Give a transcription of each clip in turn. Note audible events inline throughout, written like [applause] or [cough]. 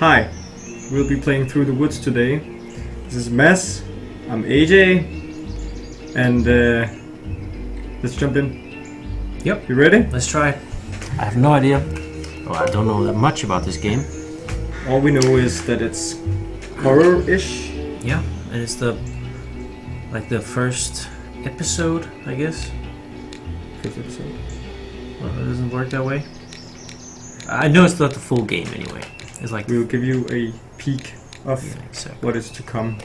Hi, we'll be playing Through the Woods today. This is Mess, I'm AJ, and uh, let's jump in. Yep. You ready? Let's try. I have no idea. Well, I don't know that much about this game. All we know is that it's horror-ish. Yeah, and it's the like the first episode, I guess. Fifth episode. Well, it doesn't work that way. I know it's not the full game anyway. It's like We'll give you a peek of what is to come.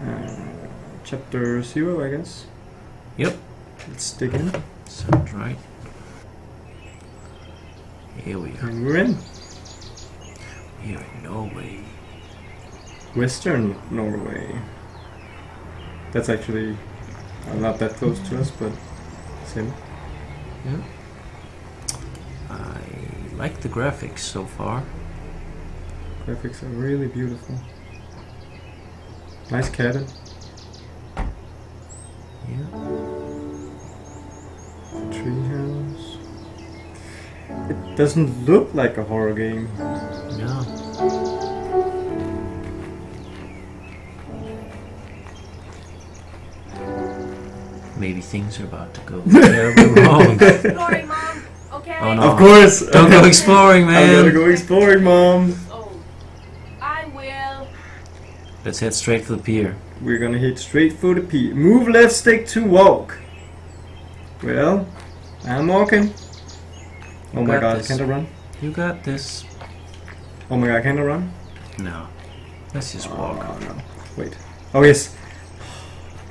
Uh, chapter zero, I guess. Yep. Let's dig in. Sounds right. Here we are. And we're in Here in Norway. Western Norway. That's actually uh, not that close to us, but same. Yeah. I like the graphics so far. Graphics are really beautiful. Nice cabin. Yeah. Treehouse. It doesn't look like a horror game. No. Maybe things are about to go [laughs] terribly wrong. Exploring, Mom. Okay. Oh, no. Of course! Don't go exploring, man. [laughs] I'm gonna go exploring, Mom! Oh. Let's head straight for the pier. We're gonna head straight for the pier. Move left stick to walk. Well, I'm walking. Oh my god, this. can't I run? You got this. Oh my god, can't I run? No. Let's just walk. Oh no. Wait. Oh yes.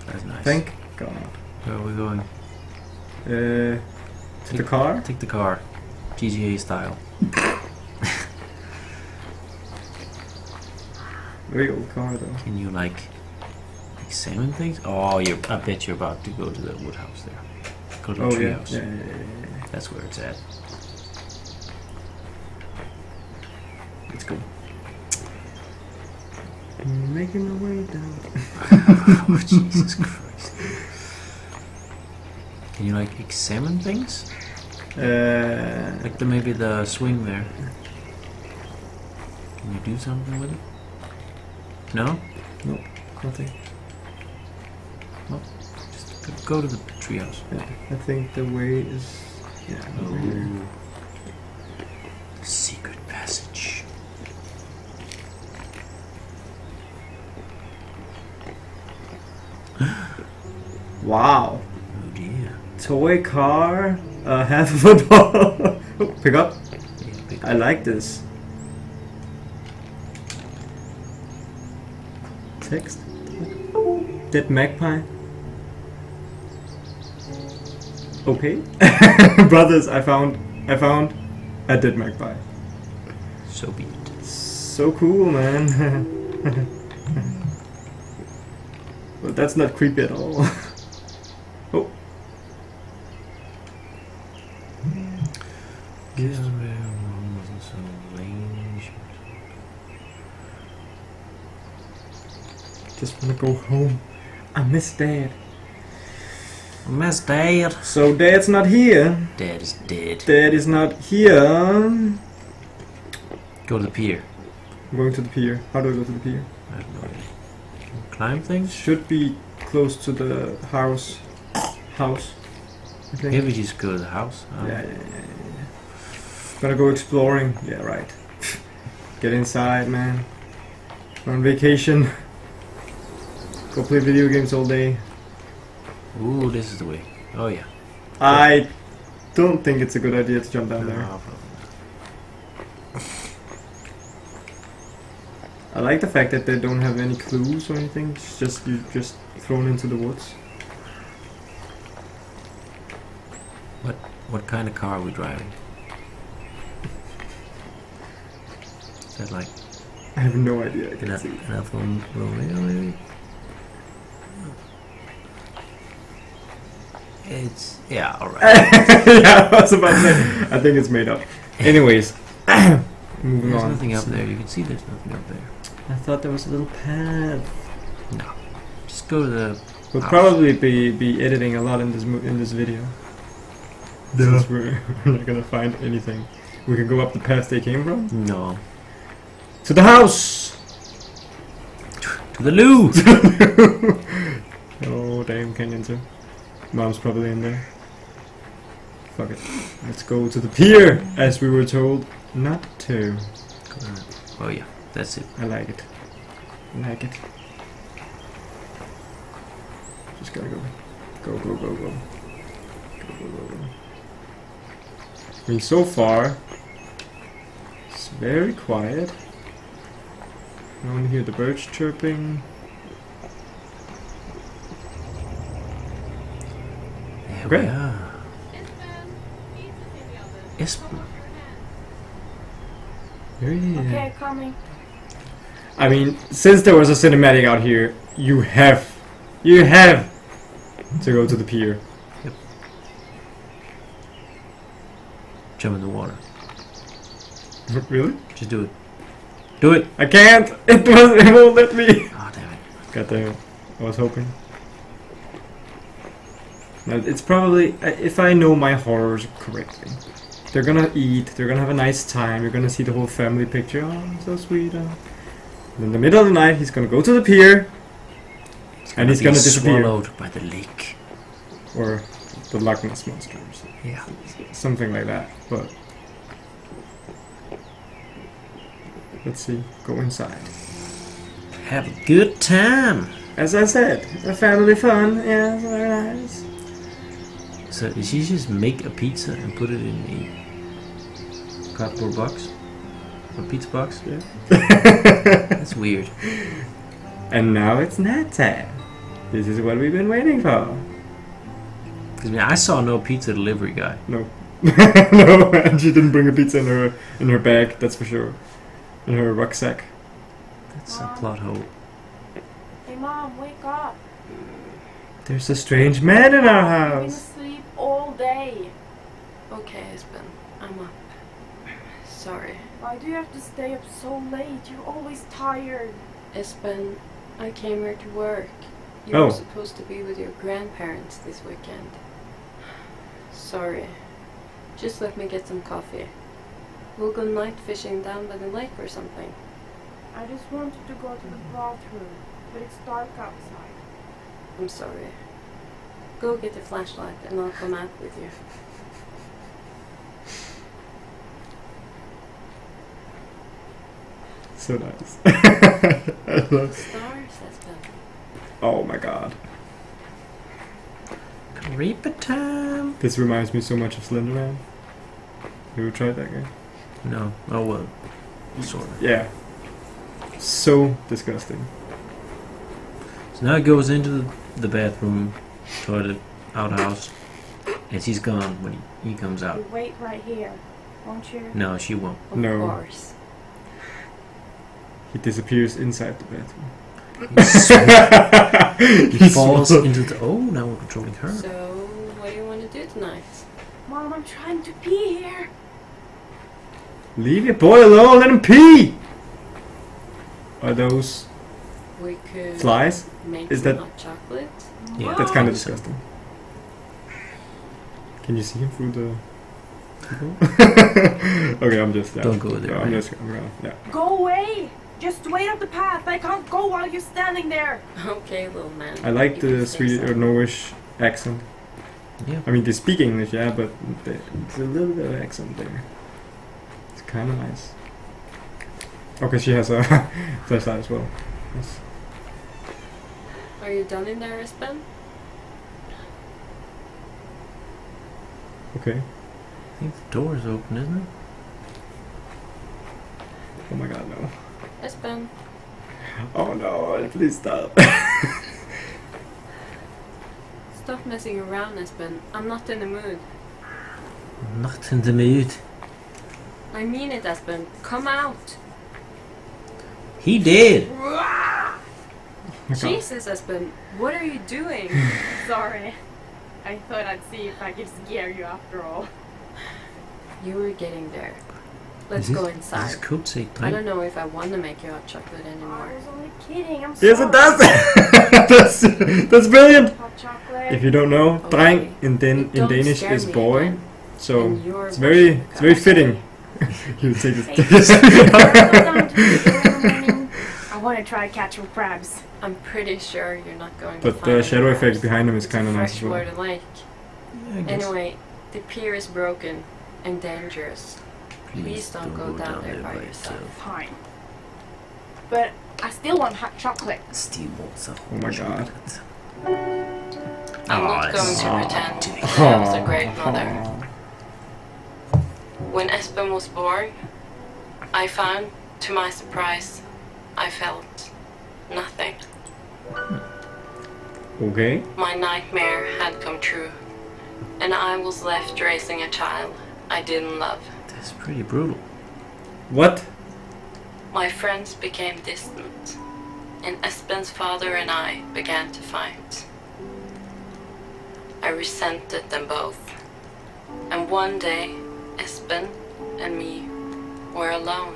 That's nice. Thank God. Where are we going? Uh, to the car? Take the car. GTA style. [laughs] Very old car though. Can you like examine things? Oh, you're. I bet you're about to go to the wood house there. Go to the Oh tree yeah. house. Yeah, yeah, yeah. That's where it's at. Let's go. Making my way down. [laughs] oh, Jesus Christ. Can you like examine things? Uh, Like the maybe the swing there. Can you do something with it? No? No, nothing. Just go- to the treehouse. Yeah, I think the way is. Yeah. here. Secret passage. [gasps] Wow. Oh dear. Toy car. Uh, half of a [laughs] football. oh, pick up. Yeah, big I like this. Text. Dead magpie. Okay. [laughs] Brothers, I found I found a dead magpie. So be it. So cool, man. [laughs] but that's not creepy at all. [laughs] oh. Is there rooms of range? Just wanna go home. I miss dad. Miss Dad. So dad's not here. Dad is dead. Dad is not here. Go to the pier. I'm going to the pier. How do I go to the pier? I have no idea. Can Climb things? Should be close to the house. House. I think. Maybe just go to the house. I don't Yeah, yeah, yeah, yeah, yeah. Gonna go exploring. Yeah, right. [laughs] Get inside, man. We're On vacation. [laughs] Go play video games all day. Ooh, this is the way. Oh yeah. I don't think it's a good idea to jump down there. I like the fact that they don't have any clues or anything. It's just you just thrown into the woods. What what kind of car are we driving? Is that like I have no idea. I can see. an Alfa Romeo maybe? It's yeah, alright. [laughs] yeah, I was about to say. I think it's made up. Anyways, [clears throat] moving There's on. nothing up there. You can see there's nothing up there. I thought there was a little path. No. Just go to the We'll House. probably be be editing a lot in this mo- in this video. Since we're, [laughs] we're not gonna find anything. We can go up the path they came from. no. To the house! To the loo! [laughs] oh, damn, Kenyan too. Mom's probably in there. Fuck it. Let's go to the pier, as we were told not to. oh yeah, that's it. I like it. I like it. Just gotta go. Go, go, go, go. Go, go, go, go. I mean, so far, it's very quiet. I only hear the birds chirping. There Okay. we are. Espen. Very, Okay, coming. I mean, since there was a cinematic out here, you have, you have to go to the pier. Jump in the water. Really? Just do it. Do it! I can't. It was. It won't let me. Oh damn it. God damn. I was hoping. No, it's probably if I know my horrors correctly. They're gonna eat. They're gonna have a nice time. You're gonna see the whole family picture. Oh, so sweet. Oh. And in the middle of the night, he's gonna go to the pier, and he's gonna disappear, swallowed by the lake. or the Loch Ness monsters, Yeah. something like that. But let's see. Go inside. Have a good time. As I said, a family fun. Yeah, very nice. So did she just make a pizza and put it in a cardboard box? A pizza box? Yeah. [laughs] That's weird. And now it's nap time. This is what we've been waiting for. 'Cause, I mean, I saw no pizza delivery guy. No. [laughs] no, and she didn't bring a pizza in her in her bag, that's for sure. In her rucksack. That's a plot hole. Hey, mom, wake up. There's a strange man in our house. Asleep all day. Okay, Espen, I'm up. Sorry. Why do you have to stay up so late? You're always tired. Espen, I came here to work. You Oh. were supposed to be with your grandparents this weekend. Sorry. Just let me get some coffee. We'll go night fishing down by the lake or something. I just wanted to go to the bathroom, but it's dark outside. I'm sorry. Go get a flashlight and I'll come out with you. So nice. [laughs] Stars, Espen. oh my god. Creeper time. This reminds me so much of Slenderman. You ever tried that game? No. Oh well. Sort of. Yeah. So disgusting. So now it goes into the, the bathroom, toilet, outhouse, and she's gone when he, he comes out. You wait right here, won't you? No, she won't. Of No. course. He disappears inside the bathroom. [laughs] He [laughs] He's falls swallowed. into the. Oh, now we're controlling her. So, what do you want to do tonight? Mom, I'm trying to pee here. Leave your boy alone, let him pee! Are those We could flies? make Is some that- hot chocolate. Yeah. That's kind of disgusting. Can you see him through the... [laughs] okay, I'm just... Yeah. Don't go there, Yeah, I'm man. just... I'm gonna, yeah. Go away! Just wait up the path. I can't go while you're standing there. Okay, little man. I like You the can say Swedish or so. Norwish accent. Yeah. I mean, they speak English, yeah, but they, there's a little bit of accent there. It's kind of nice. Okay, she has a flashlight as well. Yes. Are you done in there, Espen? Okay. I think the door is open, isn't it? Oh my god, no. Espen, Oh no, please stop. [laughs] stop messing around, Espen. I'm not in the mood. Not in the mood. I mean it, Espen. Come out. He did. My God. Jesus, Espen. What are you doing? [laughs] Sorry. I thought I'd see if I could scare you after all. you were getting there. Let's Is go inside. This code say I don't know if I want to make you hot chocolate anymore. I was only kidding. I'm sorry. Yes, it does. [laughs] that's, that's brilliant. Hot chocolate. If you don't know, Okay. dreng in, Dan- in Danish is boy. again. So it's very, it's very fitting [laughs] you take Hey, this. Want to try catching crabs. I'm pretty sure you're not going to but the any shadow effect crabs. behind him is kind of nice as well. freshwater lake. Yeah, Anyway, the pier is broken and dangerous. please don't go down there by yourself. Fine. But I still want hot chocolate. Steve wants a Oh my god. I'm Oh, not going it's- to pretend that I was a great mother. When Espen was born, I found, to my surprise, I felt nothing. Okay. My nightmare had come true, and I was left raising a child I didn't love. That's pretty brutal. What? My friends became distant, and Espen's father and I began to fight. I resented them both, and one day, Espen and me were alone.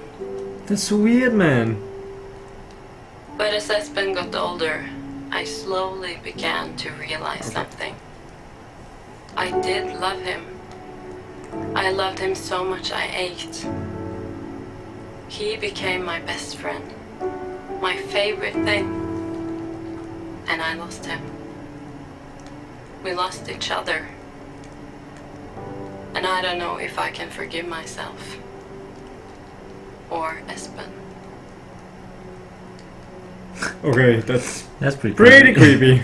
That's so weird, man. But as Espen got older, I slowly began to realize Okay. something. I did love him. I loved him so much I ached. He became my best friend, my favorite thing. And I lost him. We lost each other. And I don't know if I can forgive myself. Or Espen. [laughs] Okay, that's That's pretty pretty creepy. [laughs]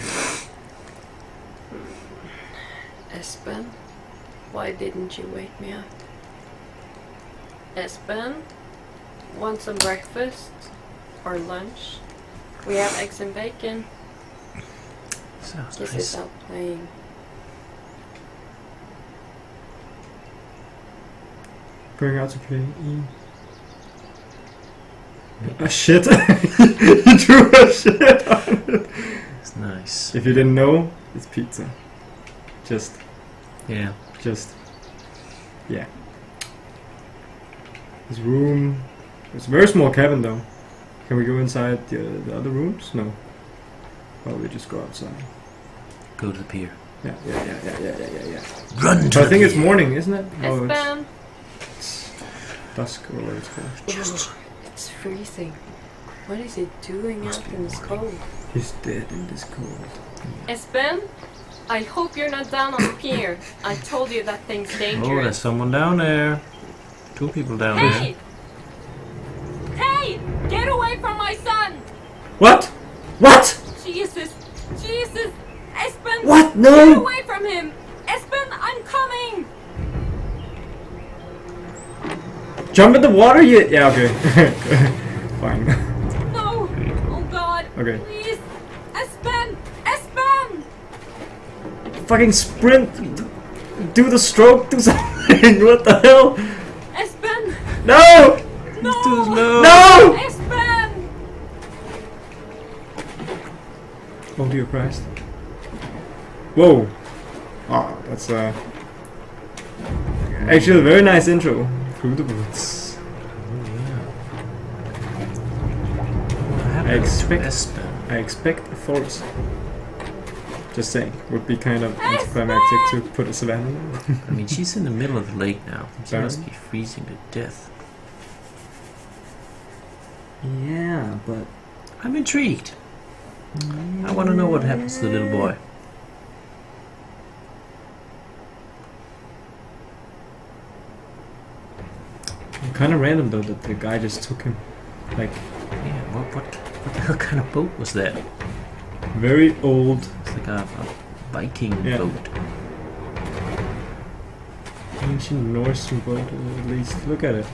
Espen, why didn't you wake me up? Espen, want some breakfast or lunch? We have eggs and bacon. Sounds This nice. is out playing. Going out to play. A shit. [laughs] you drew a shit on it. It's nice. If you didn't know, it's pizza. Just, Yeah. just, yeah. This room. It's a very small cabin though. Can we go inside the, the other rooms? No. Well, we just go outside. Go to the pier. Yeah, yeah, yeah, yeah, yeah, yeah, yeah. yeah. Run to So I the think it's morning, isn't it? Oh, it's Espen! dusk or whatever it's called. Just It's freezing. What is he doing out in this cold? He's dead in this cold. Espen? I hope you're not down on the pier. I told you that thing's dangerous. Oh, there's someone down there. Two people down there. hey! Hey! Get away from my son! What? What? Jesus! Jesus! Espen! What? No! Get No! away from him! Espen, I'm coming! Jump in the water? Yeah, yeah okay. [laughs] Fine. No! Oh god! Okay. Please! Espen! Espen! Fucking sprint! Do the stroke, do [laughs] something! what the hell? Espen! No! No! too slow. No! Espen! Oh dear Christ. Whoa. Oh, that's uh actually a very nice intro. Through the woods. Oh, yeah. I expect- I expect a forest. Just saying. Would be kind of anticlimactic to put a savannah. I mean, she's in the middle of the lake now. [laughs] She Sorry? must be freezing to death. Yeah, but I'm intrigued. I want to know what happens to the little boy. Kind of random though that the guy just took him. Like Yeah, what, what, what the hell kind of boat was that? very old. It's like a, a Viking Yeah. boat. Ancient Norse boat, at least. Look at it.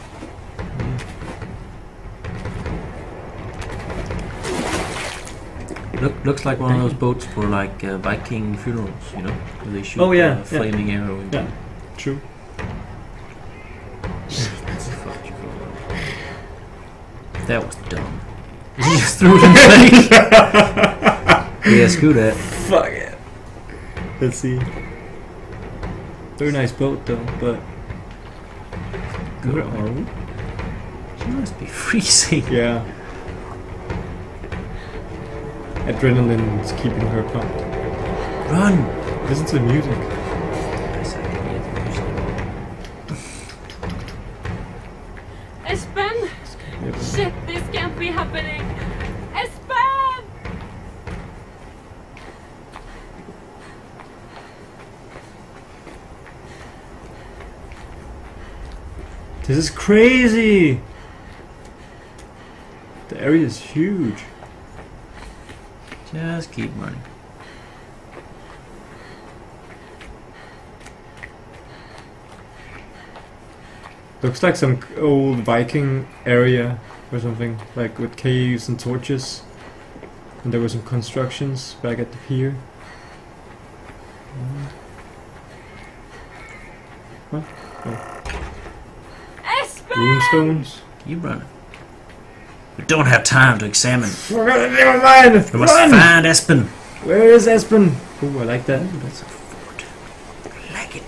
Look, looks like one of those boats for like uh, Viking funerals, you know, where they shoot Oh, yeah, a yeah. flaming arrow. into Yeah. True. That was dumb. You just threw it in the [laughs] lake. yeah, screw that. Fuck it. Let's see. Very nice boat though, but Good where are we? She must be [laughs] freezing. Yeah. Adrenaline is keeping her pumped. Run! Listen to the music. Yes, I can hear the music. Crazy! The area is huge. Just keep running. Looks like some old Viking area or something, like with caves and torches. And there were some constructions back at the pier. What? Espen! Runestones. Keep running. We don't have time to examine. We're gonna never mind! We must Run! find Espen. Where is Espen? Oh, I like that. Ooh, that's a fort. I like it.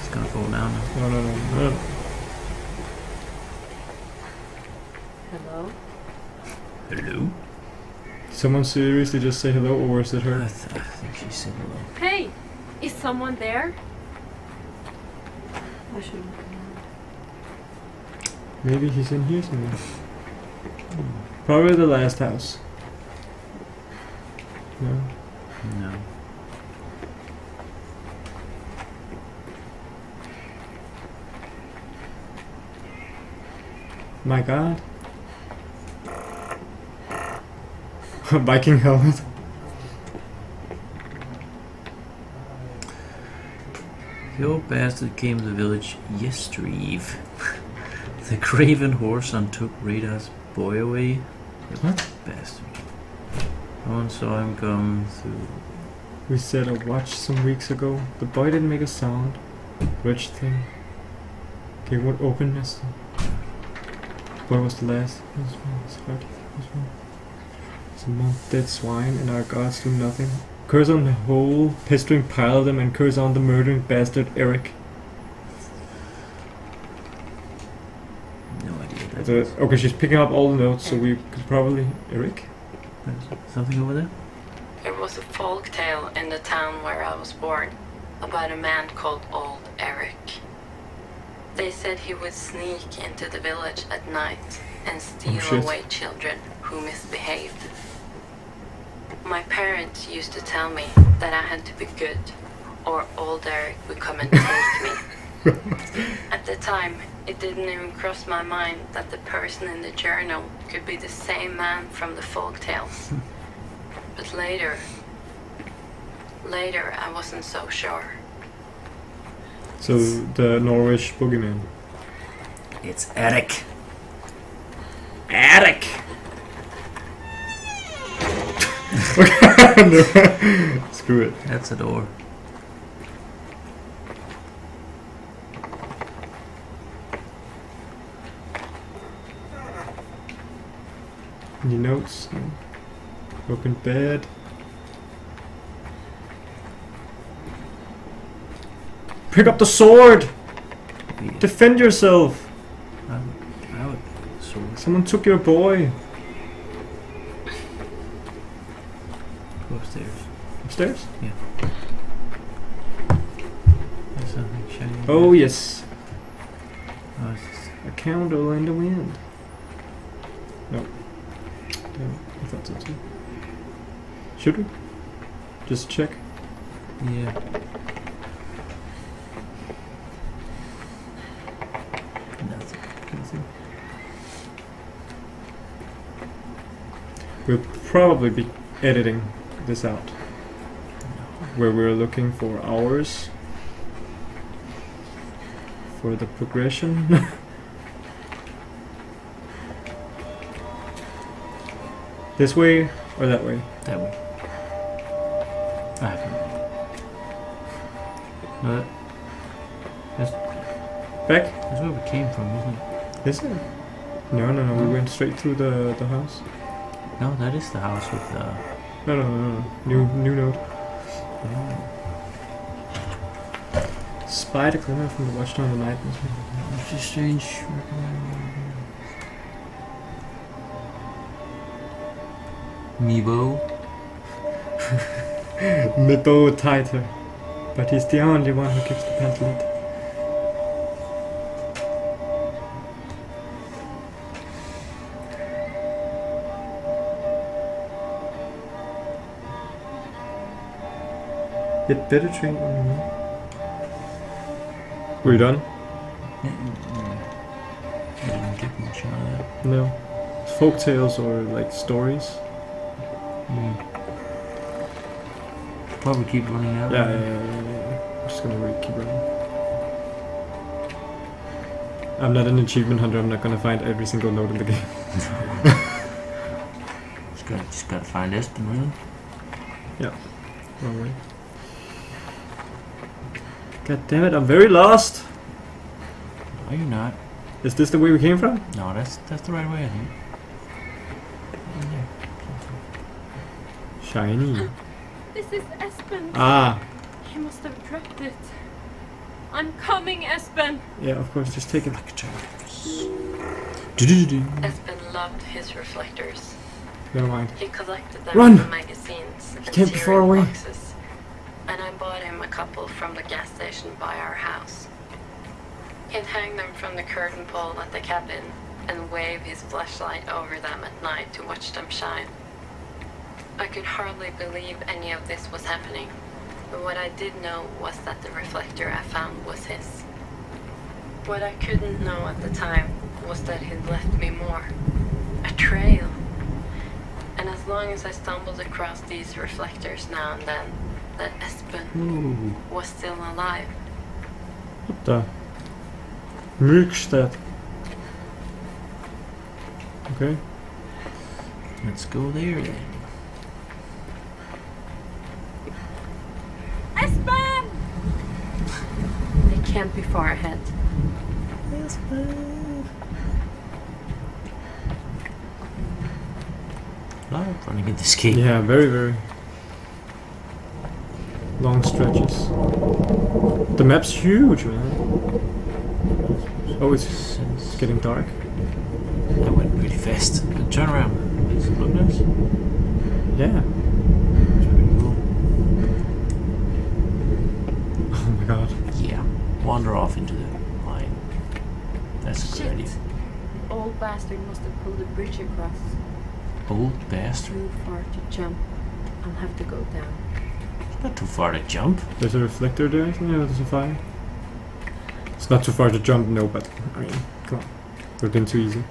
It's gonna fall down now. No, no, no, no. Hello? Hello? Someone seriously just say hello, or is it I, her? th- I think she said hello. Hey! Is someone there? I should look around. Maybe he's in here somewhere. Probably the last house. No. No. My god. [laughs] Viking helmet. The old bastard came to the village yestereve. [laughs] the craven horse and took Rada's boy away. The What? bastard. No one saw him come through. We said a watch some weeks ago. The boy didn't make a sound. Which thing? Okay, what openness? Boy was the last. One was. This one. Some dead swine, and our gods do nothing. Curse on the whole pestering pile of them, and curse on the murdering bastard Erik. No idea. That The- okay, she's picking up all the notes, so we could probably Erik. There's something over there? There was a folk tale in the town where I was born about a man called Old Erik. They said he would sneak into the village at night and oh, steal shit. away children who misbehaved. My parents used to tell me that I had to be good or Old Erik would come and [laughs] take me. At the time, it didn't even cross my mind that the person in the journal could be the same man from the folk tales. But later, later I wasn't so sure. So the Norwich boogeyman. It's Erik. Erik! [laughs] Screw it. That's a door. Any notes? No. Open bed. Pick up the sword! We, Defend yourself! I, I would sword. Someone took your boy. Go upstairs. Upstairs? There's something shiny. Oh, there. yes. Oh, it's just- A candle in the wind. Nope. Damn, I thought so too. Should we? Just check. yeah. Nothing. Nothing. We'll probably be editing this out. Where we're looking for hours for the progression. [laughs] this way or that way? That way. I have no. No, that, Back? that's where we came from, isn't it? Is it? No, no, no. We went straight through the the house. No, that is the house with the. No, no, no, no. New new note. Spider glimmer from the watchtower of the night. It's a strange. Meebo. [laughs] Mibo tighter. But he's the only one who keeps the pants better train on you. Were you done? Yeah, mm, I didn't get much out of that. No. Folk tales or like stories? Mm. Probably keep running out. Yeah, yeah, yeah, yeah, yeah. I'm just gonna read, keep running. I'm not an achievement hunter, I'm not gonna find every single note in the game. [laughs] Just gotta, just gotta find Espen, really. Wrong way. God damn it, I'm very lost! Are you're not. Is this the way we came from? No, that's that's the right way, I think. Yeah. Shiny. This is Espen. Ah, He must have dropped it. I'm coming, Espen. yeah, of course, just take it. like a child. Espen loved his reflectors. Never mind. He collected them Run! from magazines and can't be far away. boxes. And I bought him a couple from the gas station by our house. He'd hang them from the curtain pole at the cabin and wave his flashlight over them at night to watch them shine. I could hardly believe any of this was happening, but what I did know was that the reflector I found was his. What I couldn't know at the time was that he'd left me more. A trail. And as long as I stumbled across these reflectors now and then, that Espen Ooh. was still alive. What the? Myrkstad. Okay. Let's go there then. Espen! They can't be far ahead. lot of running in this game. Yeah, very, very long stretches. The map's huge, man. Oh, it's, it's getting dark. That went really fast. But turn around. Does it look nice? Yeah. It's pretty cool. Oh my god. Yeah. Wander off into the mine. That's a good Shit. idea. Old bastard must have pulled the bridge across. Old bastard. Too far to jump. I'll have to go down. Not too far to jump. There's a reflector there, isn't there? There's a fire. It's not too far to jump, no, but I mean, come on. It would have been too easy.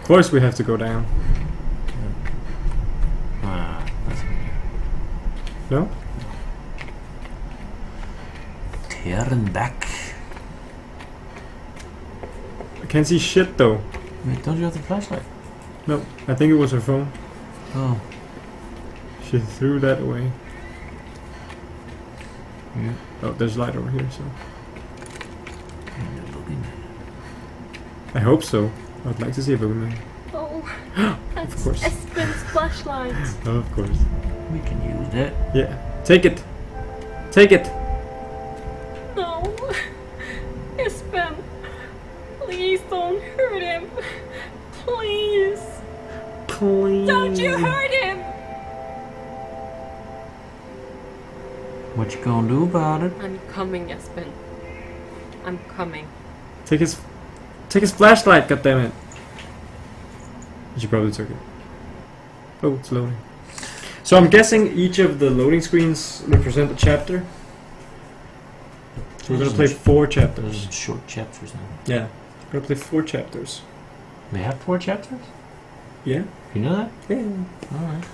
Of course, we have to go down. Ah, that's No? Turn back. I can't see shit though. Wait, don't you have the flashlight? No, I think it was her phone. Oh. She threw that away. Yeah. Oh, there's light over here, so. I hope so. I'd like to see a boogeyman. Oh, [gasps] that's course. Espen's flashlight. Oh, [gasps] of course. We can use that. Yeah. Take it! Take it! No. [laughs] Espen. Please don't hurt him. Please. Please. Don't you hurt gonna do about it? I'm coming, Espen. I'm coming. Take his. Take his flashlight, goddammit! You probably took it. Oh, it's loading. So I'm guessing each of the loading screens represent a chapter. So we're gonna play four chapters. short chapters now. Yeah. We're gonna play four chapters. They have four chapters? Yeah? You know that? Yeah. Alright.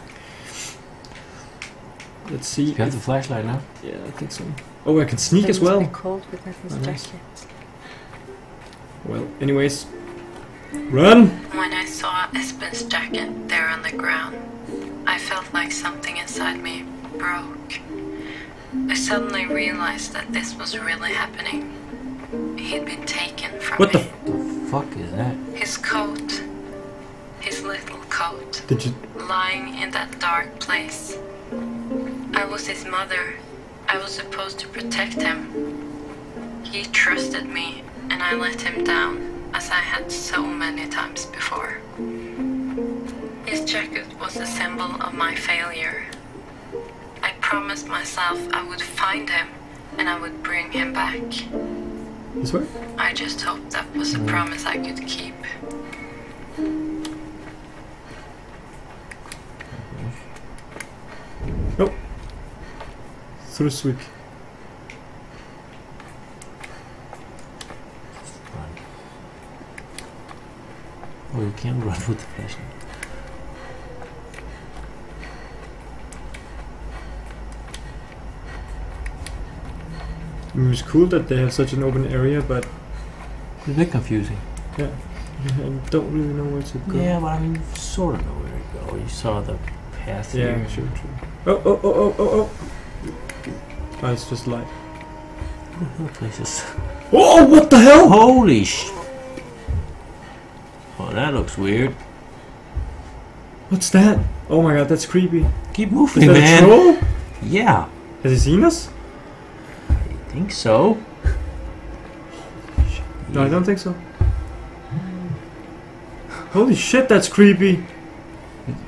Let's see. You have the flashlight now? Yeah, I think so. Oh, I can sneak as well. cold without his Oh, nice. jacket. Well, anyways. Run! When I saw Espen's jacket there on the ground, I felt like something inside me broke. I suddenly realized that this was really happening. He'd been taken from What the me. f- The fuck is that? His coat. His little coat. Did you. lying in that dark place. I was his mother. I was supposed to protect him. He trusted me, and I let him down, as I had so many times before. His jacket was a symbol of my failure. I promised myself I would find him, and I would bring him back. This way? I just hoped that was a mm. promise I could keep. through sweep. Oh, you can run with the flashlight. I mean, it's cool that they have such an open area, but... It's a bit confusing. Yeah. [laughs] I don't really know where to go. Yeah, but I mean, sort of know where to go. You saw the path. Yeah, here. sure, true. Oh, oh, oh, oh, oh, oh! Oh, it's just light. Other places. Oh, what the hell? Holy sh! Oh, that looks weird. What's that? Oh my god, that's creepy. Keep Is moving, that man. a troll? Yeah, Has he seen us? I think so. No, I don't think so. Holy shit, that's creepy.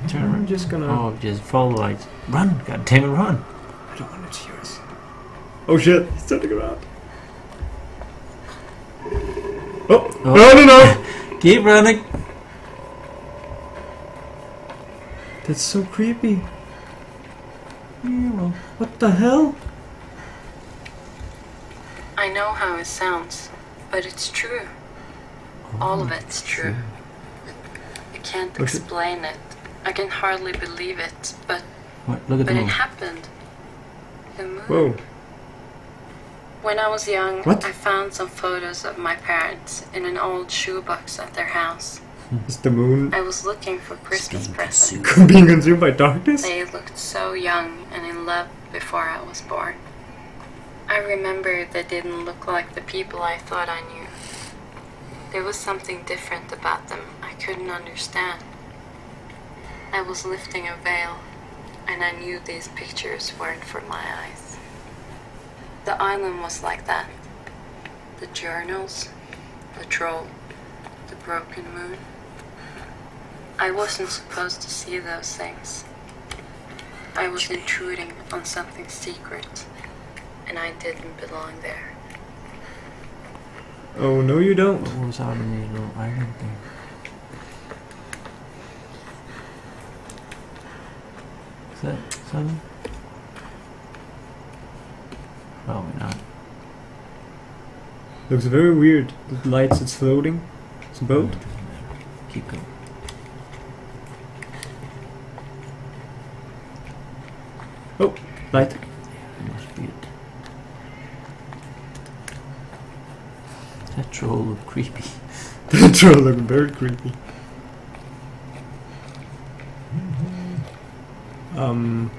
Turn I'm around. just gonna. Oh, just follow the lights. Run! God damn it, run! I don't want to hear us. Oh shit, he's turning around. Oh, Oh. no, no, no! [laughs] Keep running! That's so creepy. What the hell? I know how it sounds, but it's true. Oh, All of it's true. I can't oh, Okay. explain it. I can hardly believe it, but What? Look at the but it happened. The moon. Whoa. When I was young, What? I found some photos of my parents in an old shoebox at their house. Is the moon I was looking for Christmas being presents. [laughs] being consumed by darkness? They looked so young and in love before I was born. I remember they didn't look like the people I thought I knew. There was something different about them I couldn't understand. I was lifting a veil, and I knew these pictures weren't for my eyes. The island was like that. The journals, the troll, the broken moon. I wasn't supposed to see those things. I was intruding on something secret, and I didn't belong there. Oh, no, you don't. What was out in the little island thing? Is that something? Probably not. Looks very weird. The lights, it's floating. It's a boat. It doesn't matter. Keep going. Oh, light. That must be it. That troll looked creepy. [laughs] The troll looked very creepy. Um,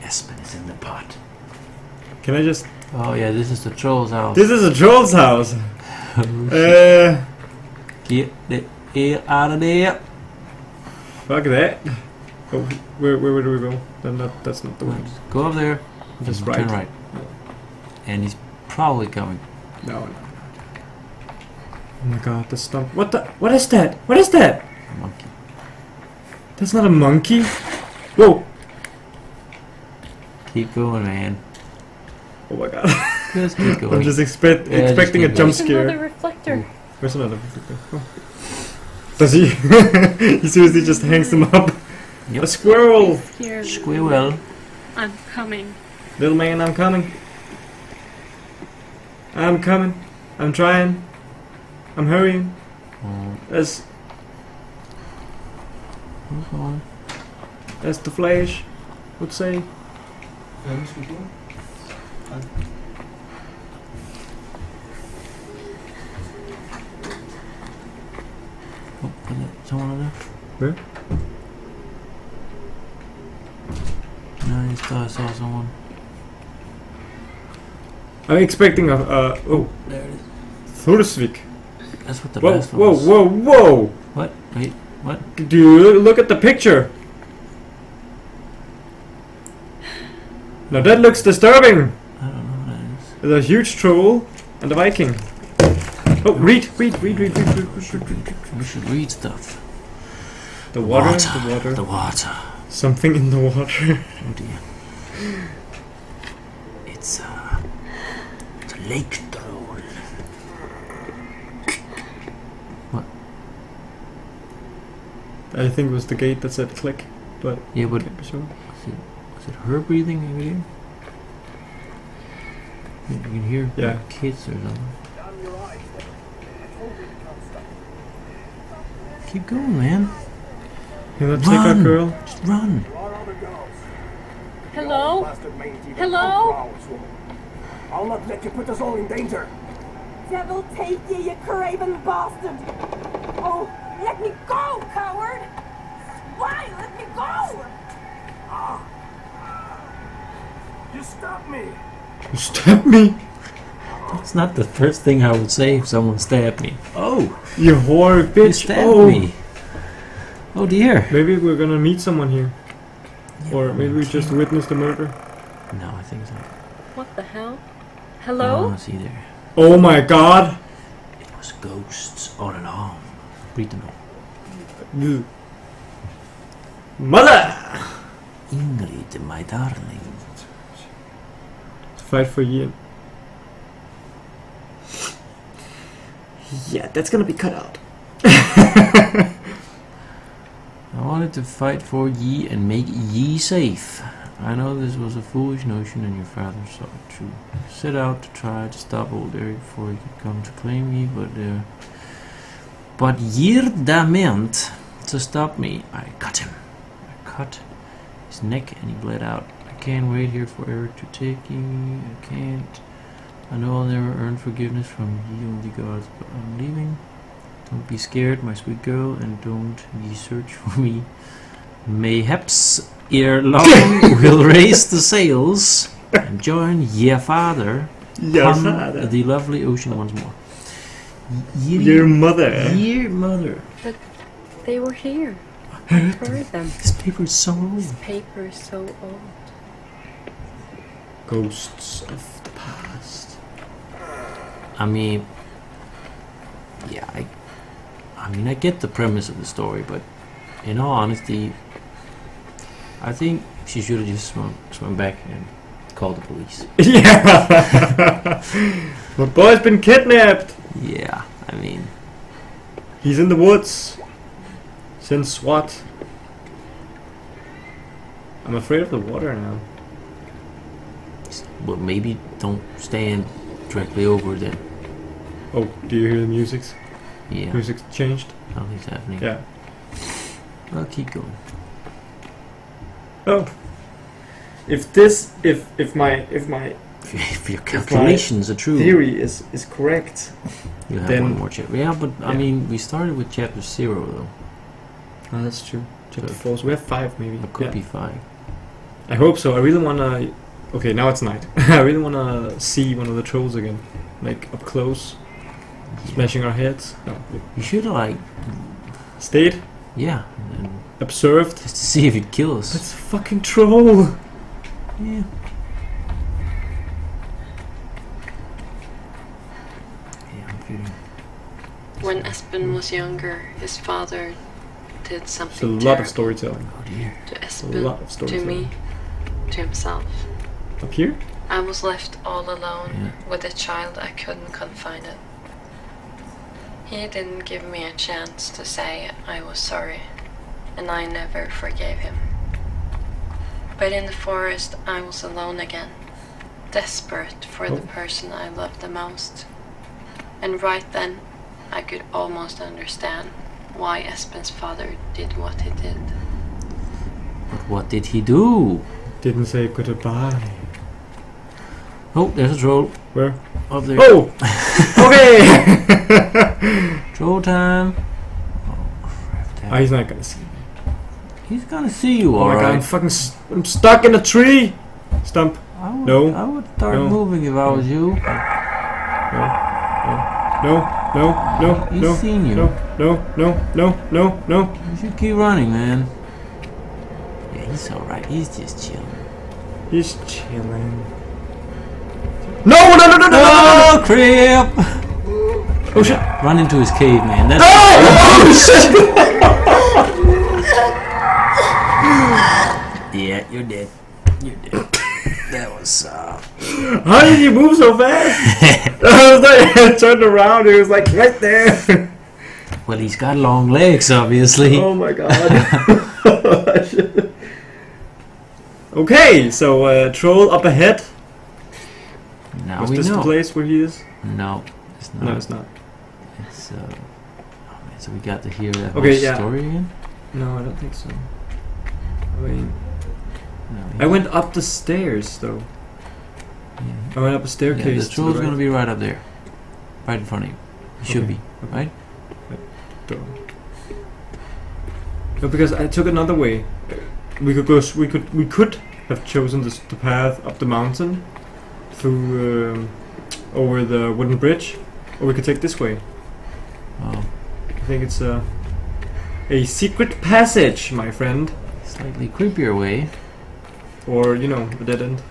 Espen is in the pot. Can I just... Oh yeah, this is the troll's house. This is a troll's house! [laughs] Uh, Get the hell out of there. fuck that. Oh, where, where, where do we go? Then that, that's not the one. Just Go up there. Just right. Turn right. And he's probably coming. No, no. Oh my god, the stump. What the? What is that? What is that? Monkey. That's not a monkey. Whoa! Keep going, man. Oh my god. Keep going. [laughs] I'm just expect, Yeah, just expecting a keep jump There's another scare. reflector. Where's another reflector? Oh. Does he? [laughs] he seriously just hangs them up. Yep. A squirrel! Squirrel. I'm coming. Little man, I'm coming. I'm coming. I'm trying. I'm hurrying. Oh, As who's on? as the flash would say. Oh, is there someone on there? Where? No, I just thought I saw someone. I'm expecting a. Uh, oh, There it is. Thursvik. That's what the Whoa, last one whoa, was. whoa, whoa! What? Wait, what? Do you look at the picture? Now that looks disturbing. I don't know what that is. There's a huge troll and a Viking. Oh, read, read, read, read, read, read, read, read, read. We should read stuff. The water, the water. The water. Something in the water. Oh dear. It's uh, it's a lake troll. What? I think it was the gate that said click, but Yeah, but can't be sure. was it, was it her breathing there? You can hear Yeah. like kids or something. Keep going, man. You wanna take our Run. girl? Just run. Where are the girls? Hello? Bastard mangy that Hello? punk flowers, woman. I'll not let you put us all in danger. Devil take you, you craven bastard! Oh, let me go, coward! Why? Let me go! Ah! You stop me. You stabbed me? It's not the first thing I would say if someone stabbed me. Oh, You whore bitch. you stabbed oh. me. Oh dear. Maybe we're gonna meet someone here. Yeah, Or maybe we just witnessed the murder. No, I think so. What the hell? Hello? I see there. Oh my god! It was ghosts all along. Read the note. Ugh. Mother! Ingrid, my darling. Fight for you. Yeah, that's gonna be cut out. [laughs] I wanted to fight for ye and make ye safe. I know this was a foolish notion and your father saw it true. Set out to try to stop old Erik before he could come to claim me, but uh, but year da meant to stop me. I cut him. I cut his neck and he bled out. I can't wait here for Erik to take me. I can't. I know I'll never earn forgiveness from ye only gods, but I'm leaving. Don't be scared, my sweet girl, and don't ye search for me. Mayhaps ere long [laughs] we'll raise the sails and join ye father Yes, on the lovely ocean once more. Ye- Your mother. Dear mother, But They were here. I heard them. this paper is so old. This paper is so old. Ghosts of the past. I mean, yeah, I, I mean, I get the premise of the story, but in all honesty, I think she should have just swum, swum back and called the police. [laughs] yeah! [laughs] My boy's been kidnapped! Yeah, I mean, He's in the woods. Since what? I'm afraid of the water now. Well, maybe don't stand directly over them. Oh, do you hear the music? Yeah, Music's changed? nothing's happening. Yeah. I'll keep going. Oh. If this, if if my if my [laughs] if your calculations are true, theory is is correct, you have then- one more chapter. Yeah, but I mean, we started with chapter zero though. oh, that's true. Chapter So- four. So we have five, maybe. It could Yeah. be five. I hope so. I really wanna. Okay, now it's night. [laughs] I really wanna see one of the trolls again, like up close, smashing our heads. No, You should have like, stayed, yeah, and observed. just to see if he'd kill us. That's a fucking troll. Yeah. Yeah, I'm feeling. When Espen was younger, his father did There's a lot of storytelling. Oh dear. to A Espen, lot of to storytelling. me, to himself. Up here? I was left all alone Yeah. with a child I couldn't confide in. He didn't give me a chance to say I was sorry, and I never forgave him. But in the forest, I was alone again, desperate for the Oh. person I loved the most. And right then, I could almost understand why Espen's father did what he did. But what did he do? Didn't say goodbye. Oh, there's a troll Where? up there. Oh! [laughs] okay! Troll time. Oh, crap. oh, he's not gonna see me. He's gonna see you, Oh my god, I'm alright. fucking. s am stuck in a tree! Stump. I would, No. I would start No. moving if I was you. No, no, no, He's no, seen you. no, no, no, no, no, no. You should keep running, man. Yeah, he's alright. He's just chilling. He's chilling. No, no, no, no, no, no, no, Oh, crap! Oh shit! Run into his cave, man. That's [laughs] Oh shit! yeah, you're dead. You're dead. that was uh. How did you move so fast? [laughs] I was like, [laughs] I turned around, he was like right there. Well, he's got long legs, obviously. Oh my god. okay, so uh, troll up ahead. Now Was we this know. the place where he is? No, it's not. No, it's not. It's uh. Oh So we got to hear that Okay, whole yeah. story again. No, I don't think so. I mean, No, I went up the stairs though. Yeah. I went up a Yeah, staircase. the to troll's right. gonna be right up there, right in front of you. It should Okay, be, okay. right? No, because I took another way. We could go. s- We could. We could have chosen this, the path up the mountain through um, over the wooden bridge, or we could take this way. Oh, I think it's a a secret passage, my friend, slightly creepier way. or you know, a dead end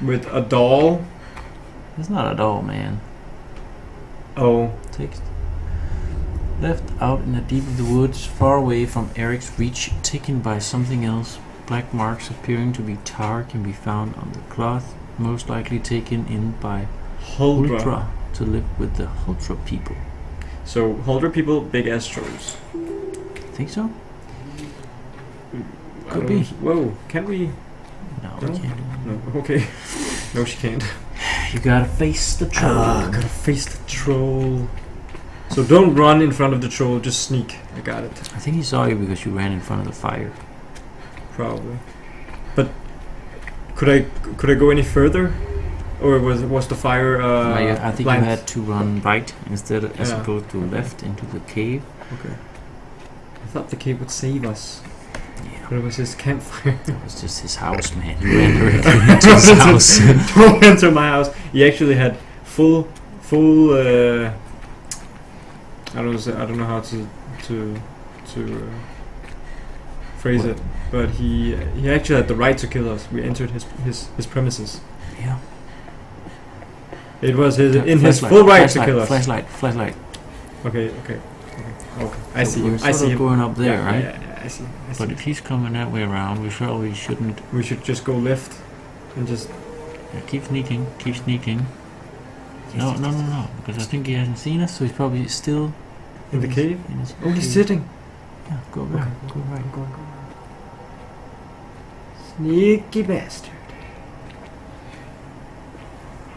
with a doll. It's not at all, man. Oh, Text. Left out in the deep of the woods, far away from Erik's reach, taken by something else. Black marks appearing to be tar can be found on the cloth, most likely taken in by Huldra. Ultra to live with the Huldra people. So Huldra people, big ass trolls. Think so? I Could be. Whoa, can we? No, No? we can't. No. Okay. [laughs] no, she can't. You gotta face the troll. Ah, gotta face the troll. So don't run in front of the troll, just sneak. I got it. I think he saw you because you ran in front of the fire. Probably. Could I could I go any further? Or was was the fire uh you- I think blind? you had to run right instead of, as Yeah. opposed to left into the cave. Okay. I thought the cave would save us. Yeah. But it was his campfire. It was just his house, man. You ran [laughs] directly into his house. [laughs] don't enter my house. He actually had full full uh I don't know I don't know how to to to uh, phrase What? it, but he he actually had the right to kill us. We entered his his, his premises. yeah. It was his in his Flashlight, full right to kill us. Flashlight, flashlight. Okay, okay, okay. okay. I So see him. I see him. going up there, yeah, right? Yeah, yeah, I see. I see. But if he's coming that way around, we probably shouldn't we should just go left and just yeah, keep sneaking, keep sneaking. No, no, no, no, because I think he hasn't seen us, so he's probably still in the cave. In Oh, he's sitting. Yeah, go Okay, back, go, go go, right. Go, go. Sneaky bastard.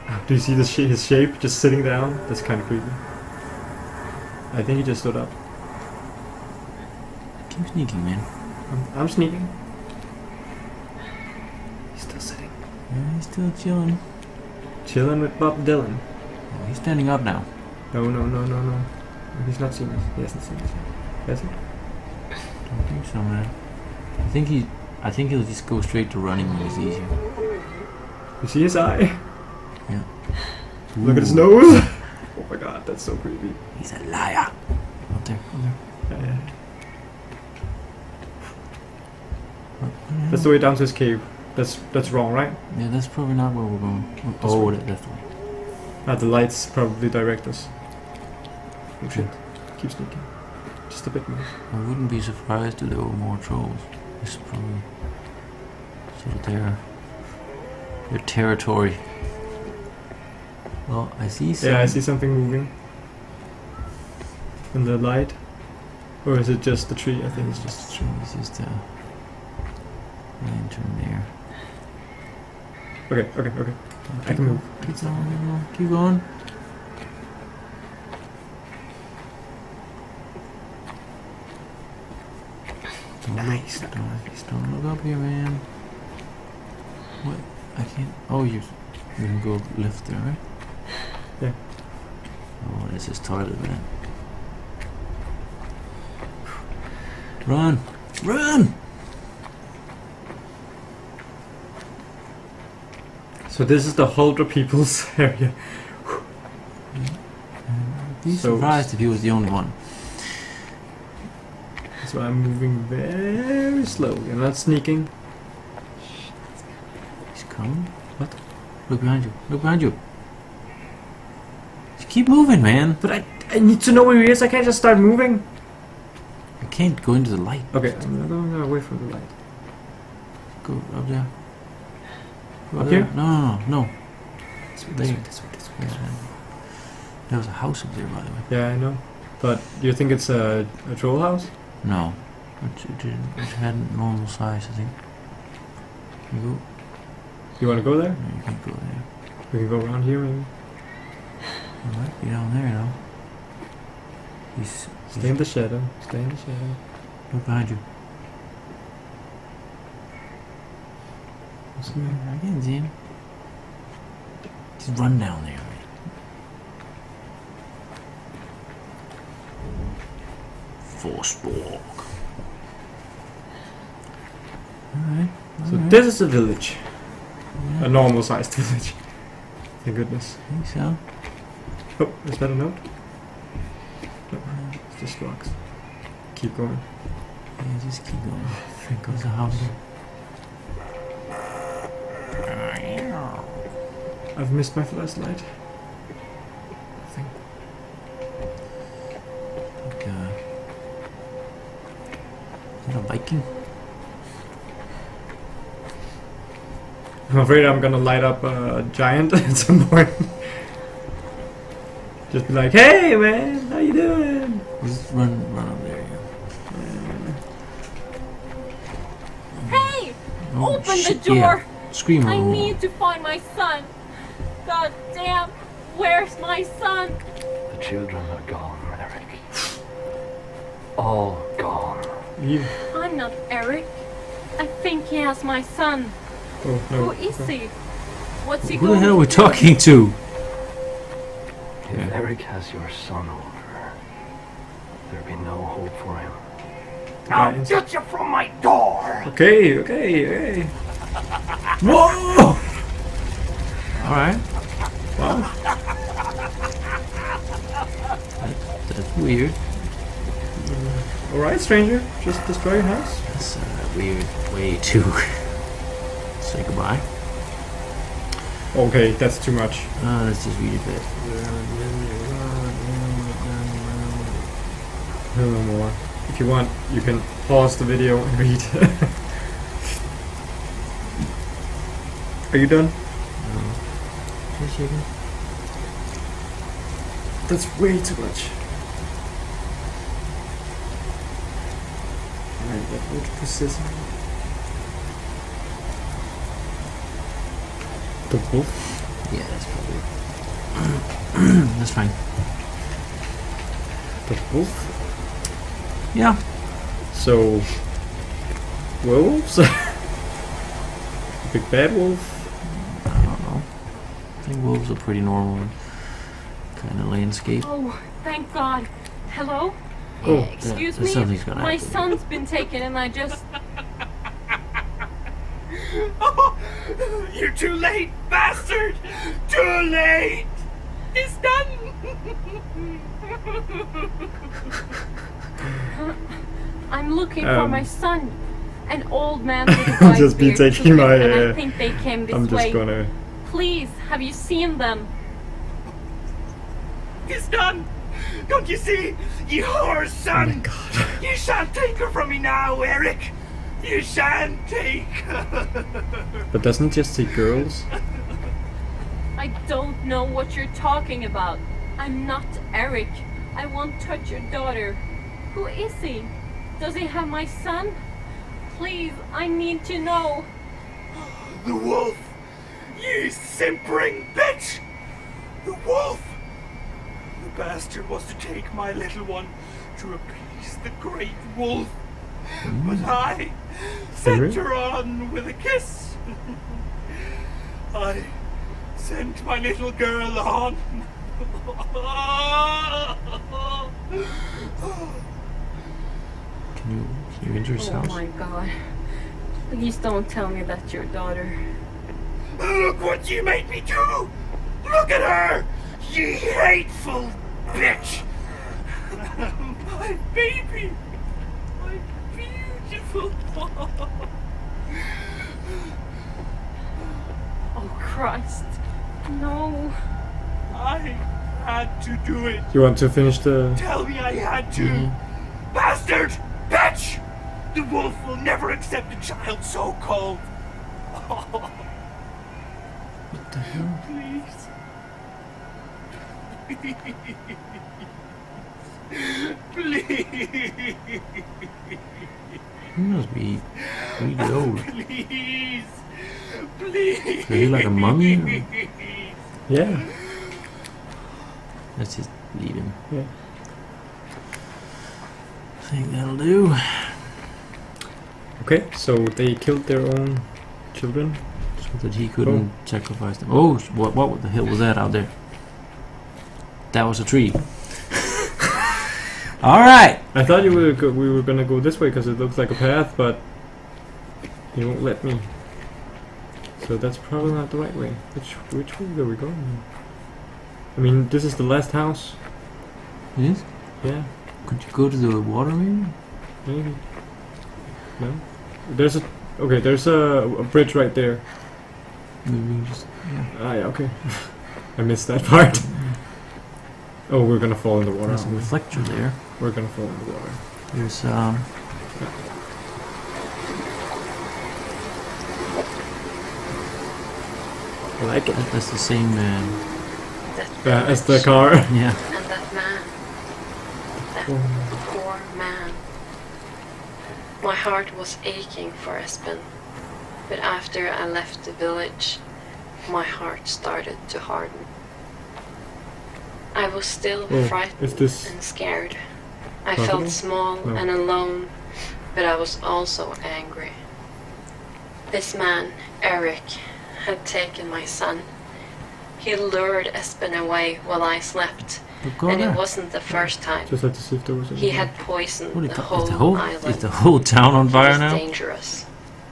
Ah, Do you see the sh- his shape just sitting down? That's kind of creepy. I think he just stood up. Keep sneaking, man. I'm, I'm sneaking. He's still sitting. Yeah, he's still chilling. Chilling with Bob Dylan. Oh, he's standing up now. No, no, no, no, no. He's not seen us. He hasn't seen us. yet. Has he? Don't think so, man. I think he, I think he'll just go straight to running when it's easier. You see his eye? Yeah. Look at his nose. oh my god, that's so creepy. He's a liar. Up there, up there. Yeah, yeah. What- what the That's the way down to his cave. That's that's wrong, right? Yeah, that's probably not where we're going. This Oh, that, that's the way. Ah, the lights probably direct us. Oh shit. Keep sneaking. Just a bit more. I wouldn't be surprised if there were more trolls. This is probably sort of their their territory. Well, I see some. Yeah, I see something moving. In the light. Or is it just the tree? I think it's just the tree. It's just a lantern there. Okay, okay, okay. I can move. Keep going, keep going, keep going. Don't Nice, Look, don't, don't look up here, man. What? I can't. Oh, you. You can go left there, right? [laughs] Yeah. Oh, this is toilet, man. Run! Run! So this is the Huldra people's [laughs] area. Be So- surprised if he was the only one. So I'm moving very slowly. I'm not sneaking. He's coming. What? Look behind you. Look behind you. Just keep moving, man. But I, I need to know where he is. I can't just start moving. I can't go into the light. Okay, I'm going away from the light. Go up there. Go Up there. here? No, no, no, no. This way, this way, this way, this way, this way. Yeah. There was a house up there, by the way. Yeah, I know. But do you think it's a, a troll house? No. It, it, didn't- it had normal size, I think. You go. You want to go there? No, you can't go there. We can go around here maybe. You might be down there, though. He's, Stay in the shadow. Stay in the shadow. look behind you. What's the I can't see him. Just run down there. Forsborg. Alright. So alright. this is a village. Yeah, A normal sized [laughs] village. Thank goodness. I think so. Oh, is that a note? No, it's just rocks. Keep going. Yeah, just keep going. [sighs] Thank There's God. a house. I've missed my flashlight. Viking? I'm afraid I'm gonna light up a giant [laughs] at some point. Just be like, hey man, how you doing? Just run, run up there. Yeah. Hey! Oh, Open shit, the door! Yeah. Scream a I little need to find my son! God damn! Where's my son? The children are gone, Erik. All gone. You. I'm not Erik. I think he has my son. Oh no. Who is he? What's he going? Who the hell are we to do? talking to? If Yeah. Erik has your son over, there'll be no hope for him. I'll Get you from my door! Okay, okay, okay. Whoa! Alright. Wow. That's weird. Alright, stranger. Just destroy your house. Uh, weird way to say goodbye. Okay, that's too much. Let's just really bad. No more. If you want, you can pause the video and read. [laughs] Are you done? Just checking. That's way too much. Alright, that precision. The wolf? Yeah, that's probably. [clears throat] that's fine. The wolf? Yeah. So, werewolves? [laughs] Big bad wolf? I don't know. I think wolves are pretty normal kind of landscape. Oh, thank God. Hello? Oh, Excuse yeah, me? My happen. son's been taken and I just... [laughs] You're too late, bastard! Too late! It's done! I'm looking for Um, my son. An old man [laughs] with a white just be taking my, and uh, I think they came this I'm just way. gonna. Please, have you seen them? It's done! Don't you see? You whore Oh son! god. You shan't take her from me now, Erik! You shan't take her! But doesn't it just say girls? I don't know what you're talking about. I'm not Erik. I won't touch your daughter. Who is he? Does he have my son? Please, I need to know. The wolf! You simpering bitch! The wolf! The bastard was to take my little one to appease the great wolf. But hmm. I oh, sent Henry? her on with a kiss. I sent my little girl on. Can you can you enter his Oh my god. Please don't tell me that's your daughter. Look what you made me do! Look at her! You hateful bitch! my baby! My beautiful Oh Christ. No. I had to do it. You want to finish the. Tell me I had to. Mm-hmm. Bastard! Bitch! The wolf will never accept a child so called. [laughs] What the hell? Please. Please. [laughs] He must be really old. Please. Please. Is he like a mummy? or- Yeah. Let's just leave him. Yeah. I think that'll do. Okay, so they killed their own children. So that he couldn't oh. sacrifice them. Oh, what, what the hell was that out there? That was a tree. [laughs] Alright! I thought you were go- we were gonna go this way because it looks like a path, but you won't let me. So that's probably not the right way. Which which way are we going? I mean, this is the last house. Yes? Yeah, Could you go to the water maybe? maybe. No. There's a okay. There's a, a bridge right there. Maybe just. Yeah. Ah, yeah. Okay. [laughs] I missed that part. Oh, we're gonna fall in the water. There's a aren't reflector there. We're gonna fall in the water. There's, um. I like it. That's the same, man. That Yeah, as the car. [laughs] Yeah. And that man. That poor man. My heart was aching for Espen. But after I left the village, my heart started to harden. I was still Oh, frightened this and scared. I possible? felt small No. and alone, but I was also angry. This man, Erik, had taken my son. He lured Espen away while I slept, oh, and there. it wasn't the first time. Just had to see if there was. He had poisoned What, the whole the whole, island. is the whole town on He fire was now? dangerous.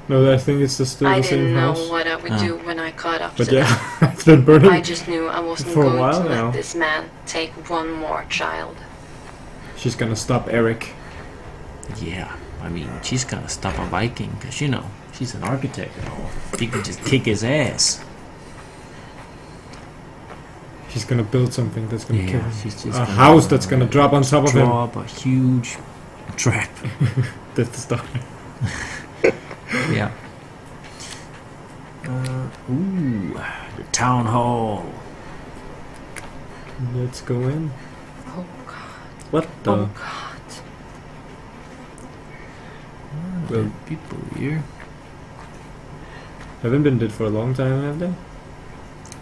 No, I think it's just still I the same didn't know house. what I would Oh. do ah. when I caught up But to them. yeah, [laughs] it's been burning. I just knew I wasn't For a going while to now. let this man take one more child. She's gonna stop Erik. Yeah. I mean, she's gonna stop a Viking, because, you know, she's an architect and all. She can just kick his ass. She's gonna build something that's gonna kill him. she's just A gonna house that's gonna drop on top of him. draw up a huge trap. That's the stuff. Yeah. Uh, ooh, the town hall. Let's go in. Oh God. What the? Oh God. Ah, Well- people here. Haven't been dead for a long time, have they?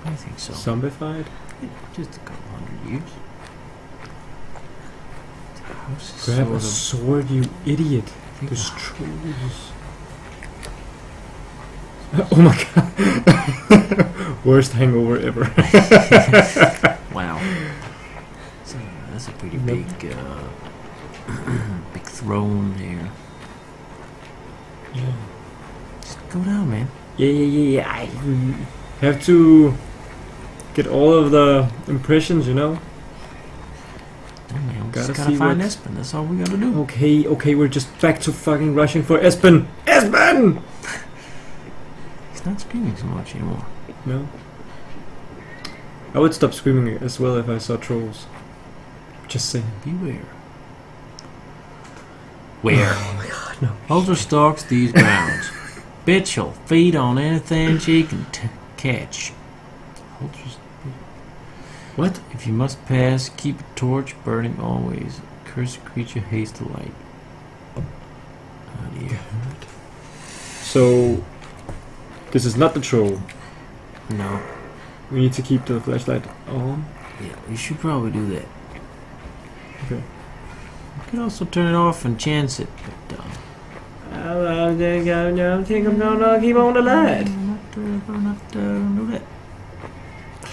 I think so. Zombified? Just a couple hundred years. The house is Grab sort a sword, you idiot. I think There's the- trolls. [laughs] Oh my god. [laughs] Worst hangover ever. [laughs] Wow. So, that's a pretty big, uh, [clears throat] big throne there. yeah. Just go down, man. Yeah, yeah, yeah, yeah. I have to get all of the impressions, you know? Man, we Gotta just gotta find Espen. That's all we gotta do. Okay, okay, we're just back to fucking rushing for Espen! Espen! He's not screaming so much anymore. No. I would stop screaming as well if I saw trolls. Just saying. Beware. Where? Oh, [laughs] oh my god, no. Huldra stalks these grounds. Bitch she'll feed on anything she can t- catch. Huldras- What? If you must pass, keep a torch burning always. Cursed creature hates the light. Oh dear. So, this is not the troll. No. We need to keep the flashlight on. Yeah, you should probably do that. Okay. You can also turn it off and chance it, but uh, I don't think I'm gonna keep on the light. not, uh, not do that.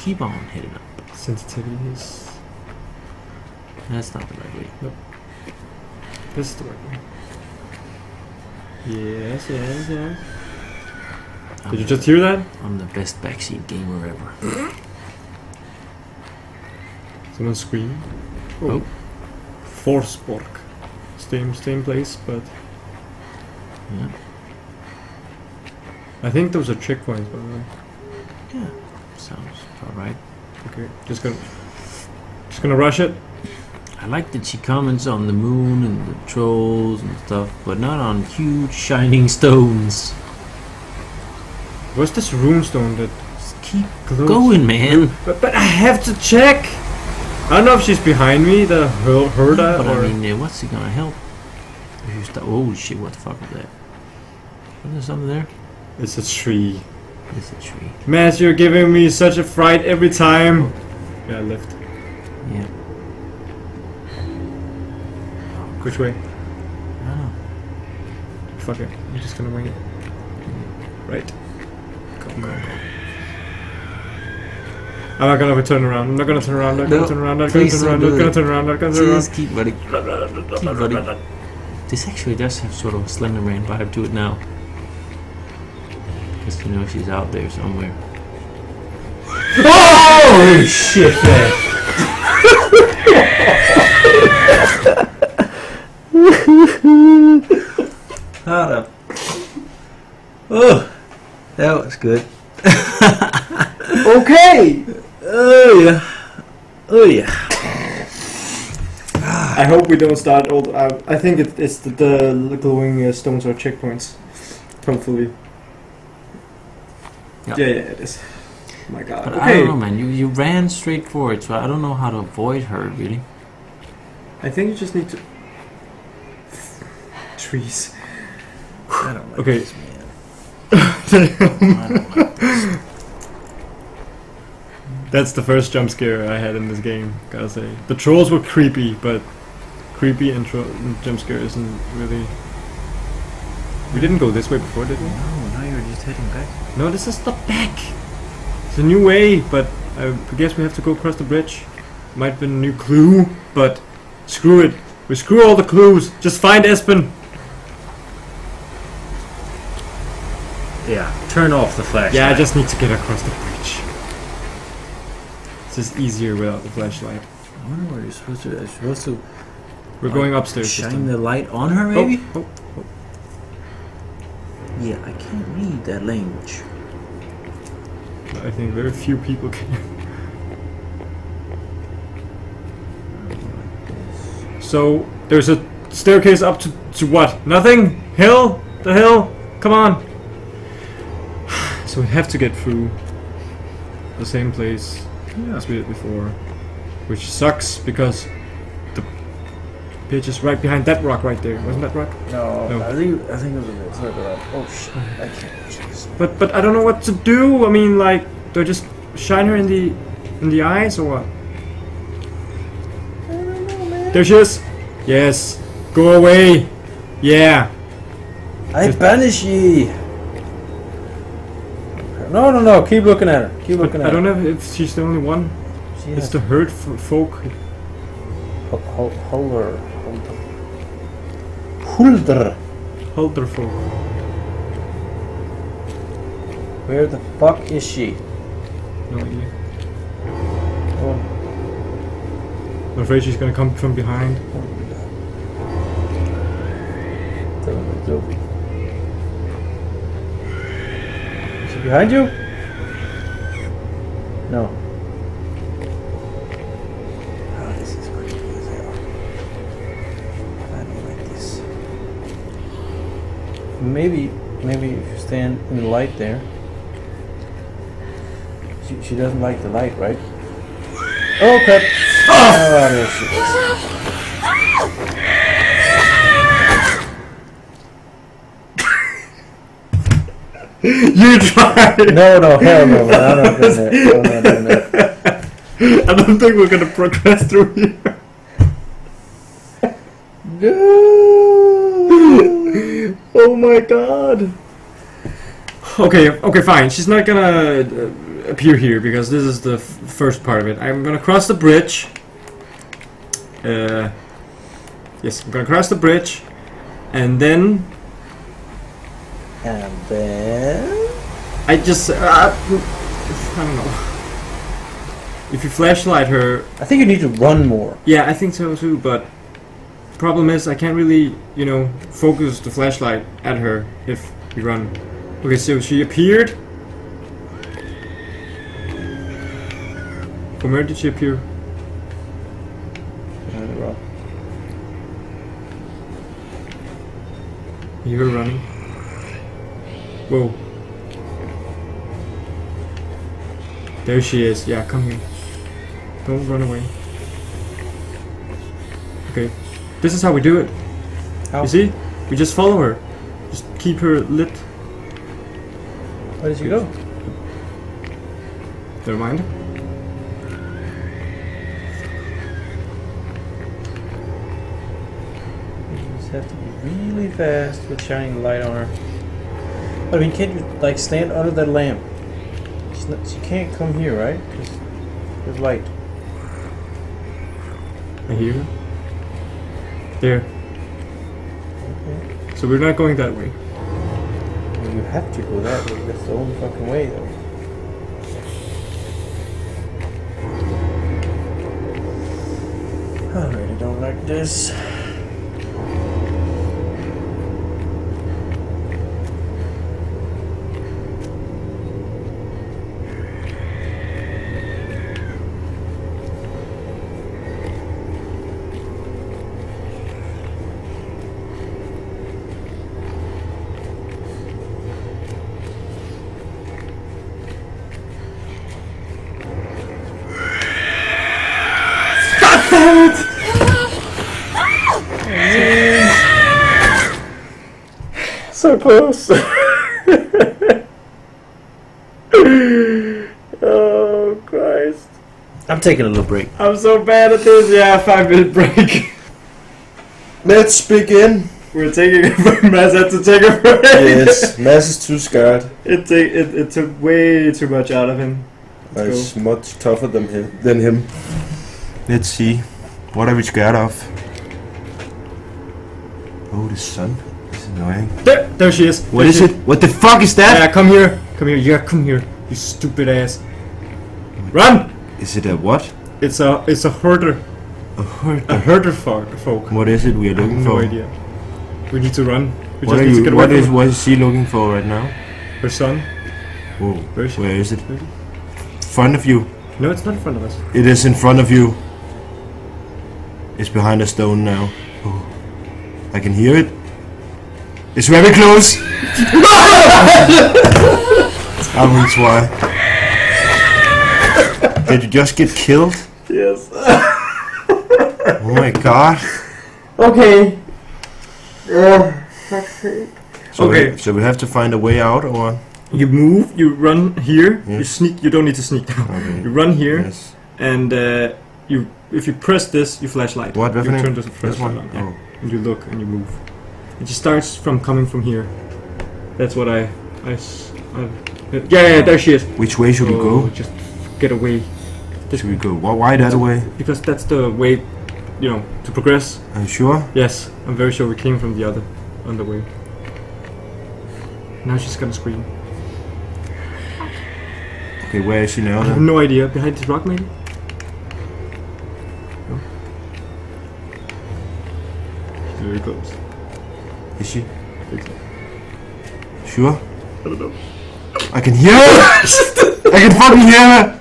Keep on hitting up. Sensitivity is. That's not the right way. Nope. This is the right way. Yes, yes, yes. I'm Did you just hear that? I'm the best backseat gamer ever. Someone screamed. Oh. oh. Forsborg. Same, same place, but Yeah. I think those are checkpoints, by the way. Yeah. Sounds alright. Okay, just gonna, just gonna rush it. I like that she comments on the moon and the trolls and stuff, but not on huge shining [laughs] stones. What's this runestone that Just keep going, man. But, but I have to check. I don't know if she's behind me, the her- herda, but or I mean, uh, what's it gonna help? If you stop, oh shit! What the fuck was that? Was there something there? it's a tree. It's a tree. Matt, you're giving me such a fright every time. Yeah, I left. Yeah. Which way? Oh. fuck it. I'm just gonna wing it. Right. Go, go, go. I'm not gonna turn around. I'm not gonna turn around. I'm not No, gonna turn around. I'm not gonna turn around. I'm don't gonna turn around. I'm not gonna turn around. Just keep running. Keep running. This actually does have sort of a Slenderman vibe to it now. Because you know she's out there somewhere. Oh shit, man. Hold up. Oh, that was good. [laughs] Okay. Oh yeah. Oh yeah. I hope we don't start all. Uh, I think it, it's the, the glowing uh, stones or checkpoints. Hopefully. Yeah. Yeah, yeah, it is. my god. But I don't know, man. You you ran straight forward, so I don't know how to avoid her really. I think you just need to. [sighs] Trees. I don't like Okay. this, man. I don't like. [laughs] That's the first jump scare I had in this game, gotta say. The trolls were creepy, but creepy and, and jump scare isn't really. We didn't go this way before, did we? No, now you're just heading back. No, this is the back. It's a new way, but I guess we have to go across the bridge. Might have been a new clue, but screw it. We screw all the clues. Just find Espen. Yeah, turn off the flashlight. Yeah, I just need to get across the bridge. It's just easier without the flashlight. I wonder where you're supposed to. You're supposed to We're Like, going upstairs. this shine the light on her, Oh, maybe. Oh, oh, Yeah, I can't read that language. I think very few people can. So there's a staircase up to to what? Nothing? Hill? The hill? Come on. So we have to get through the same place as we did before, which sucks because the pitch is right behind that rock right there. Wasn't that rock? No, No. I think I think it was a bit further up. Oh shit! I can't. But but I don't know what to do. I mean, like, do I just shine her in the in the eyes or what? There she is. Yes. Go away. Yeah. I Just- banish ye. No, no, no! Keep looking at her. Keep looking at her. I don't know if she's the only one. She It's has the herd f- folk. Hold, hold, hold her. Hold her. Hold her. Hulder folk. Where the fuck is she? No idea. Oh, I'm afraid she's gonna come from behind. oh behind you? No. Oh, this is creepy as hell. I don't like this. Maybe, maybe if you stand in the light there. She, she doesn't like the light, right? Oh crap! Oh, there she is. You try. No, no, hell no, man. I'm not doing that. I'm not doing that. I don't think we're gonna progress through here. No. Oh my god. Okay, okay, fine. She's not gonna uh, appear here because this is the f- first part of it. I'm gonna cross the bridge. Uh, yes, I'm gonna cross the bridge, and then And then. I just uh, I don't know. If you flashlight her, I think you need to run more. yeah, I think so too. But problem is, I can't really, you know, focus the flashlight at her if we run. Okay, so she appeared. From where did she appear? Behind the rock. You her running. Whoa. There she is. Yeah, come here. Don't run away. Okay. This is how we do it. How? You see? We just follow her. Just keep her lit. Where did she go? Never mind. You just have to be really fast with shining light on her. But I mean, can't you like stand under that lamp? Not, she can't come here, right? Because there's light. I hear her. There. Okay. So we're not going that way. Well, you have to go that way. That's the only fucking way, though. I really don't like this. So [laughs] oh Christ. I'm taking a little break. I'm so bad at this. Yeah, five minute break. Let's begin. We're taking it from Mass had to take a break. Yes, Mass is too scared. It, ta- it it took way too much out of him. He's much tougher than him. Than him. Let's see. What are we scared of? Oh, the sun. Annoying. There, there she is. What There is she it? What the fuck is that? Yeah, come here. Come here. Yeah, come here. You stupid ass. Run! Is it a what? It's a it's a herder. A hurt. A herder fo- folk. What is it we are looking no for? idea. We need to run. We What just are need to you? get What away is? What is she looking for right now? her son. Whoa. Where is, Where is it? Where is Front of you. No, it's not in front of us. It is in front of you. It's behind a stone now. Oh. I can hear it. It's very close. [laughs] I will why. Did you just get killed? Yes. [laughs] Oh my god. okay. So Okay. We, so we have to find a way out or? You move. You run here. You sneak. You don't need to sneak down. Okay. You run here, Yes. and uh, you if you press this, you flashlight. What You turn the This flashlight on. Yeah. Oh. And you look and you move. It just starts from coming from here. That's what I, I, yeah, yeah, there she is. Which way should we go? Just get away. This Should we go? Why, why that way? because that's the way, you know, to progress. Are you sure? Yes, I'm very sure we came from the other, on the way. Now she's gonna scream. Okay, where is she now I have no idea. Behind this rock, maybe. No. Very close. Is she? I think so. Sure? I don't know. I can hear her! [laughs] I can fucking hear her!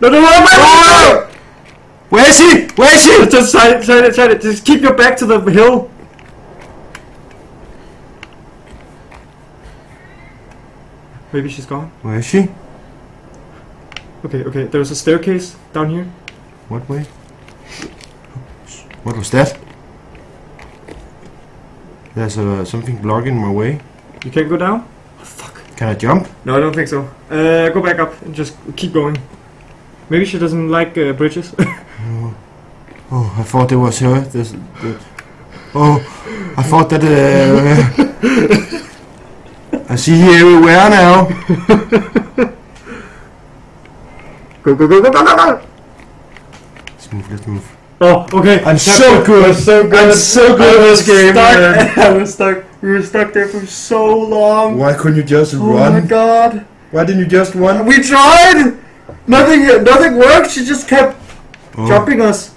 No, no, no, no, no! Where is she? Where is she? Just side it, side it, side it. Just keep your back to the hill. Maybe she's gone. Where is she? Okay, okay. There's a staircase down here. What way? What was that? There's uh, something blocking my way. You can't go down. Oh, fuck. Can I jump? No, I don't think so. Uh, go back up and just keep going. Maybe she doesn't like uh, bridges. [laughs] Oh, oh, I thought it was her. This, that. Oh, I thought that. Uh, I see you everywhere now. [laughs] go, go, go, go, go, go, go! Let's move. Let's move. Oh, okay. I'm That's so good. I'm so good. I'm so good at this game, stuck. man. [laughs] I was stuck. We were stuck there for so long. Why couldn't you just run? Oh my god. Why didn't you just run? We tried. Nothing. Nothing worked. She just kept Oh, dropping us.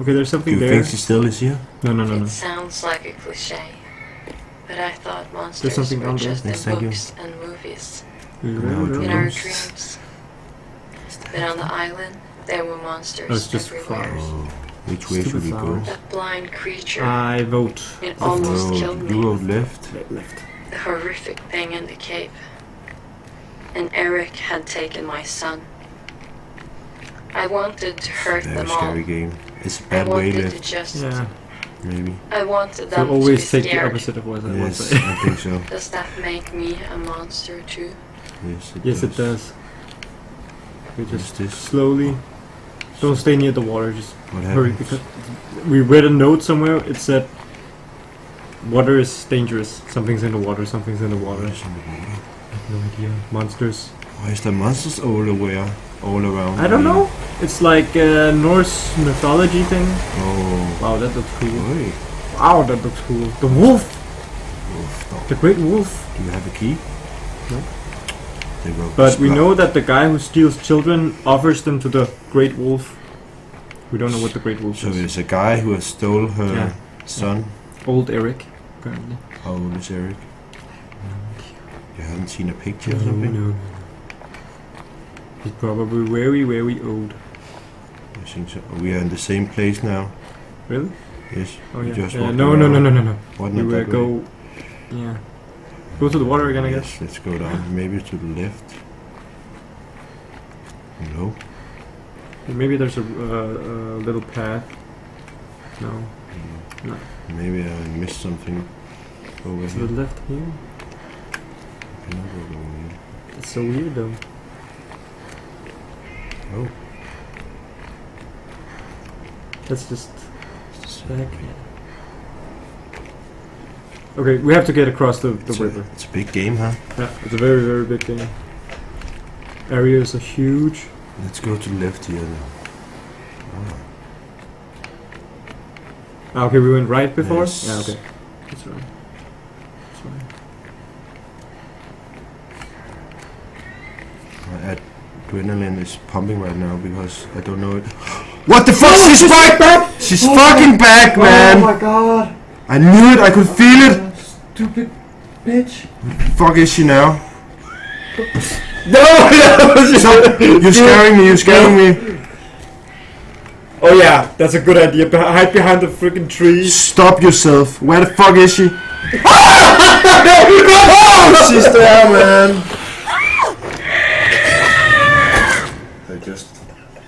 Okay, there's Do something you there. think she still is here? No, no, no, no. It sounds like a cliche, but I thought monsters something were down there. just in thank you. books and movies, No, in our dreams. But on the island, there were monsters it's just everywhere. flowers. Oh, which way Stupid should we go? flowers. That blind creature, I vote it almost Oh, killed you me. wrote left. left. The horrific thing in the cave. And Erik had taken my son. I wanted to hurt Very them all. scary game. It's a I bad way wanted to left, just. Yeah. maybe. I wanted So them to be always take the opposite of what I want Yes, to. I think so. [laughs] Does that make me a monster too? Yes, it Yes, does. it does. We just this? slowly. Don't stay near the water. Just What hurry because we read a note somewhere. It said water is dangerous. Something's in the water. Something's in the water. In the water? No idea. Monsters. Why is there monsters all aware, all around? I don't me? know. It's like a Norse mythology thing. Oh. Wow, that looks cool. Oi. Wow, that looks cool. The wolf. Wolf. The great wolf. Do you have a key? No. But we know that the guy who steals children offers them to the great wolf. We don't know what the great wolf So is. it's a guy who has stole her Yeah. son. Old Erik, apparently. How old is Erik? You haven't seen a picture or something? no. He's probably very, very old. I think so. We are in the same place now. Really? Yes. Oh yeah. just Yeah, walked no, no, no, no, no, no. What uh, that way? go. Yeah. Go to the water again, I guess. Let's go down. Maybe to the left. No. Maybe there's a, uh, a little path. No. No. Maybe I missed something over To here. the left here. I cannot go over here. It's so weird though. Oh. Let's just. Back. Okay, we have to get across the, the It's a, river. it's a big game, huh? Yeah, it's a very, very big thing. Areas are huge. Let's go to the left here now. Ah, Ah, okay, we went right before? Yes. Yeah, okay. That's right. That's right. my adrenaline is pumping right now because I don't know it. [gasps] What the fuck? She's back! She's fucking back, man! Oh my god! I knew it, I could feel it! Stupid bitch! Fuck is she now? [laughs] No! [laughs] Stop! [laughs] You're scaring me, you're scaring me! Oh yeah, that's a good idea. Beh- hide behind the freaking trees. Stop yourself! Where the fuck is she? oh, she's there, man! I just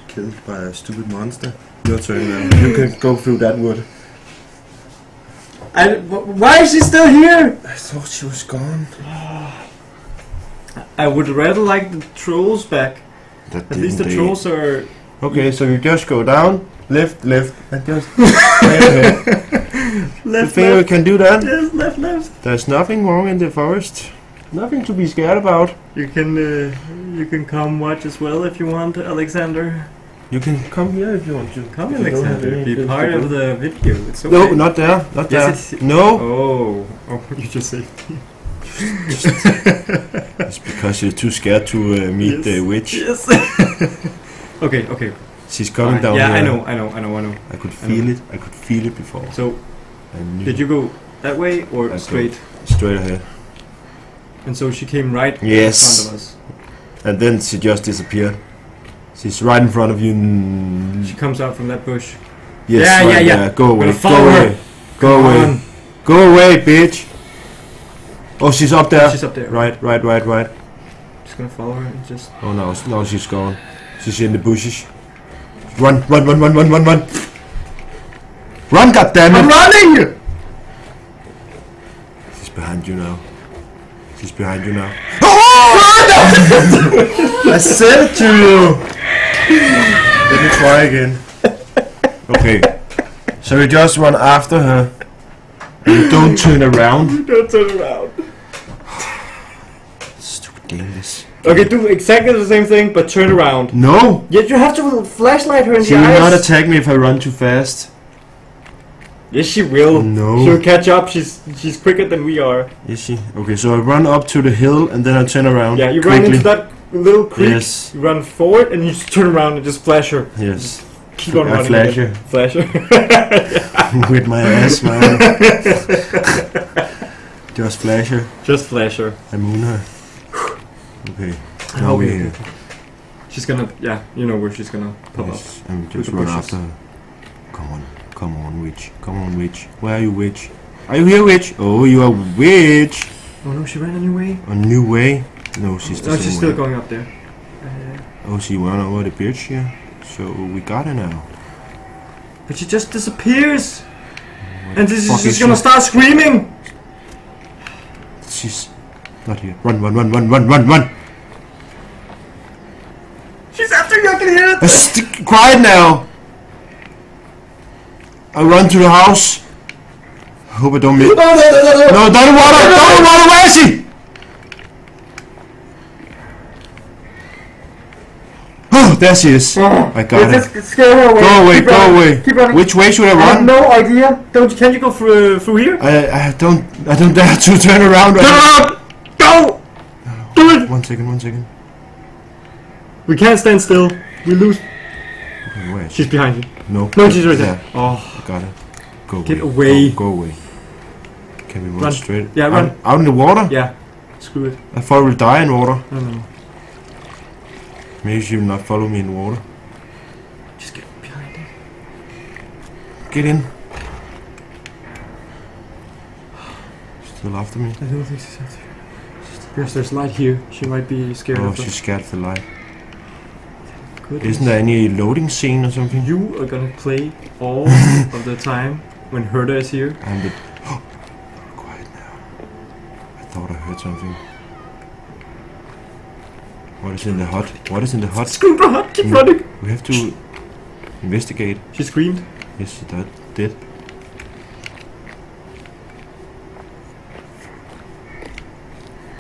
killed by a stupid monster. Your turn now. You can go through that wood. I, why is she still here? I thought she was gone. I would rather like the trolls back. That At least the didn't trolls are. Okay, so you just go down, left, left, and just [laughs] straight ahead. You Left, think we left, can do that? left, left, left. There's nothing wrong in the forest. Nothing to be scared about. You can, uh, you can come watch as well if you want, Alexander. You can come here if you want to. Come, If you don't have Alexander. Be part of the video. It's okay. No, not there, not there. Yes, no, Oh, oh, [laughs] you just saved me. it's because you're too scared to uh, meet Yes. the witch. Yes. [laughs] okay, okay. She's coming fine. down Yeah, here. I know, I know, I know, I know. I could feel know. it. I could feel it before. So, did you go that way or I straight? straight ahead? And so she came right Yes. in front of us. And then she just disappeared. She's right in front of you. She comes out from that bush. Yes, Yeah, yeah, right yeah. there. Go away. Go away. Go Come away. on. Go away, bitch. Oh, she's up there. She's up there. Right, right, right, right. Just gonna follow her and just. Oh no, no, she's gone. She's in the bushes. Run, run, run, run, run, run, run. Run, goddammit! I'm running! She's behind you now. She's behind you now. Oh, [laughs] I said it to you! Let me try again. Okay. So we just run after her. And don't turn around. Don't turn around. Stupid game this. Okay, do exactly the same thing, but turn around. No! Yet you have to flashlight her in She the will not attack me if I run too fast. yes, she will. No. She'll catch up. She's she's quicker than we are. Is she? Okay, so I run up to the hill and then I turn around. Yeah, you run into that little creek. Yes. You run forward and you just turn around and just flash her. Yes. Keep on I running. flash her. Flash her. [laughs] With my ass, man. [laughs] Just flash her just flash her. I moon her. Okay. Now we're here. She's gonna. Yeah, you know where she's gonna pop up. Yes, and With just run after her. Come on. Come on, witch. Come on, witch. Where are you, witch? Are you here, witch? Oh, you are witch. Oh no, she ran a new way. A new way? No, she's the No, she's still way. going up there. Uh, Oh, she went over the bridge here. So we got her now. but she just disappears. What And this is she's gonna she? start screaming. She's not here. Run, run, run, run, run, run, run. She's after you. I can hear Uh, it. st- quiet now. I run to the house. Hope I don't miss. No, no, no, no, no. No, don't water! Don't water! Where is she? Oh, there she is. I got. Just scare her away. Go away, Keep go running. away. Keep running. Which way should I run? I have no idea. Don't can you go through through here? I, I don't, I don't dare to turn around right now. Go! Do it! One second, one second. We can't stand still. We lose. Okay, where she? She's behind you. No. No, she's right Yeah, there. Oh, I got it. Go Get away. away. Go, go away. Can we run, Run. straight? Yeah, out, run. Out in the water? yeah. Screw it. I thought we'll die in water. No, no, no. Maybe she will not follow me in water. Just get behind her. Get in. Still after me? I don't think she's after there. Yes, there's light here. She might be scared Oh, of she's scared of the light. Goodness. Isn't there any loading scene or something? You are gonna play all [laughs] of the time when Huldra is here. I'm the. [gasps] quiet now. I thought I heard something. What is in the hut? What is in the hut? Scream for her! Keep Mm. running! We have to investigate. She screamed. Yes, she did. did.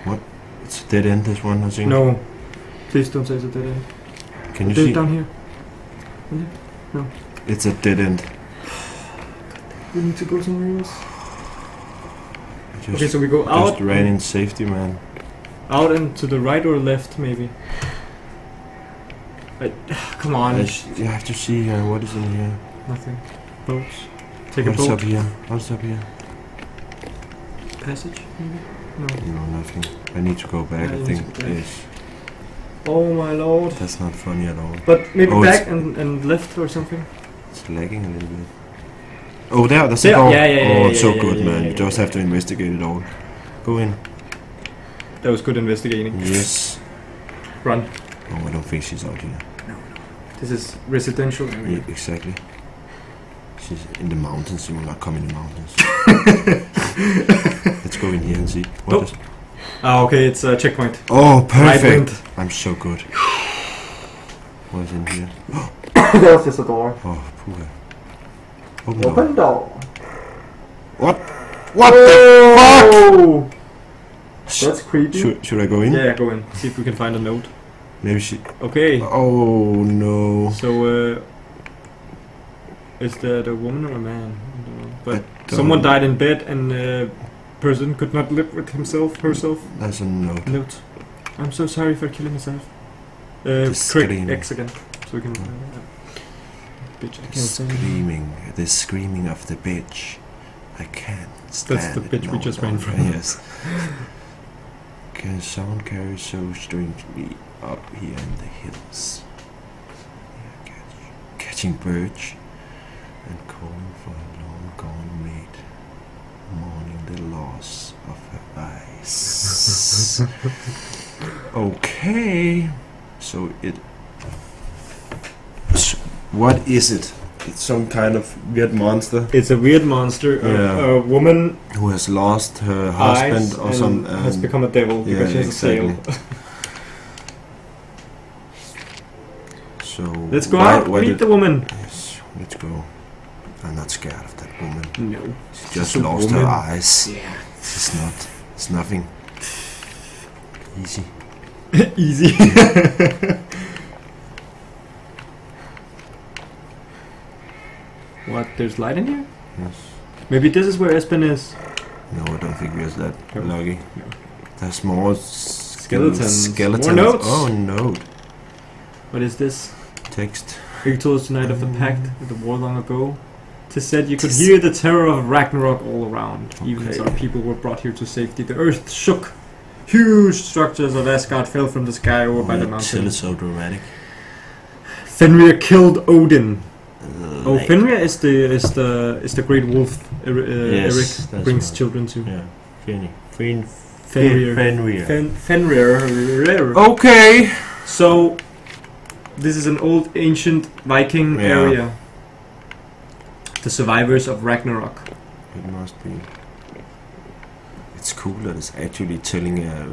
What? It's a dead end, this one, I think. No. Please don't say it's a dead end. Can you Dead see? down here. No. It's a dead end. We need to go somewhere else. Just, Okay, so we go out, just ran in safety, man. Out and to the right or left, maybe. I, [sighs] come on, I, sh- you have to see uh, what is in here. nothing. Boats. Take a What's up boat. here? What's up here? Passage, maybe. No. No, nothing. I need to go back, Yeah, I think. to. Yes. Oh my lord. That's not funny at all. But maybe Oh, back and, and left or something. It's lagging a little bit. Oh, there, that's There, the door. yeah, yeah, yeah, oh, yeah, it's so yeah, good, yeah, man. yeah, you just yeah. have to investigate it all. Go in. That was good investigating. Yes. Run. Oh, I don't think she's out here. No. This is residential Yeah, area. exactly. She's in the mountains. She will not come in the mountains. [laughs] Let's go in here and see. What Nope. is- Ah, okay, it's a checkpoint. Oh, perfect. wind. I'm so good. What is in here? [coughs] that was just a door. Oh, poor. Open door. Open door. What? What the fuck? That's creepy. Should, should I go in? Yeah, go in. See if we can find a note. Maybe she. Okay. Oh no. So, uh, is that a woman or a man? I don't know. But someone died in bed, and uh, person could not live with himself, herself. That's a note. Note. I'm so sorry for killing myself. Uh, The scream. X again, so we can. Uh, bitch, I can't. Screaming. The screaming of the bitch. I can't stand the it bitch we no just ran from. Yes. [laughs] Can sound carry so strangely up here in the hills? Yeah, catch, catching birch and calling for a long gone mate, mourning the loss of her eyes. [laughs] okay, so it. s- What is it? It's some kind of weird monster It's a weird monster. a- Yeah. A, woman who has lost her husband or and some. has um, become a devil yeah, because she has exactly. a tail. [laughs] So Let's go why- out. why Meet the woman. Yes, let's go. I'm not scared of that woman. No. She just a lost her eyes. Yeah. It's not. It's nothing. Easy. [laughs] Easy. [laughs] what? There's light in here? Yes. Maybe this is where Espen is. No, I don't think we're that No. lucky. No. There's more Skeletons. Skeletons. More notes. Oh, note. What is this? Text. You told us tonight of the pact mm. of the war long ago. Tis said you could Tis- hear the terror of Ragnarok all around. Even as our people were brought here to safety, the earth shook. Huge structures of Asgard fell from the sky over by the Tell it so dramatic. Fenrir killed Odin. Uh, Oh, like- Fenrir is the is the is the great wolf. Er, uh, Yes, Erik brings right. children to. Yeah. Fenrir. Fen- Fenrir. Fenrir. Fen- Fenrir. Okay. So, this is an old ancient Viking Yeah. area. The survivors of Ragnarok. It must be. It's cool that it's actually telling a.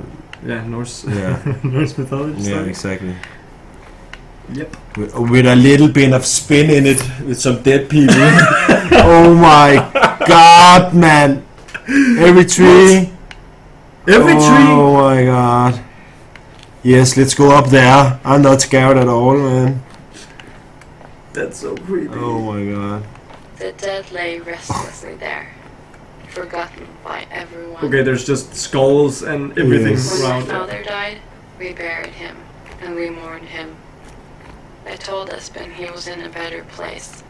Yeah, Norse Yeah. [laughs] Norse mythology. yeah, story. exactly. Yep. With, with a little bit of spin in it, with some dead people. [laughs] oh my god, man! Every tree. Every oh tree. Oh my god. Yes, let's go up there. I'm not scared at all, man. That's so creepy. Oh my god. The dead lay restlessly there, forgotten by everyone. Okay, there's just skulls and everything Yes. When my around. it. father died, we buried him, and we mourned him. I told Espen he was in a better place,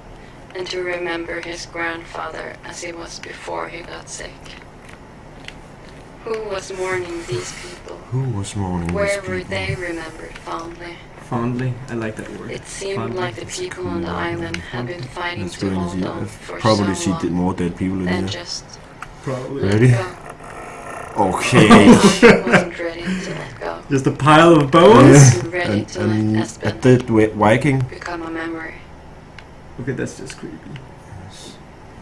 and to remember his grandfather as he was before he got sick. Who was mourning these people? Who was mourning Where these were they remembered fondly? Fondly, I like that word. It seemed Fondly. like the people on the island had been fighting Let's to go and hold on uh, for probably so see long, the more dead people in then here. just Probably. let Ready? Go. Okay. I [laughs] wasn't ready to [laughs] let go. Just a pile of bones. Wasn't ready and, to and let a Espen dead wi- Viking. become a memory. Okay, that's just creepy. Yes.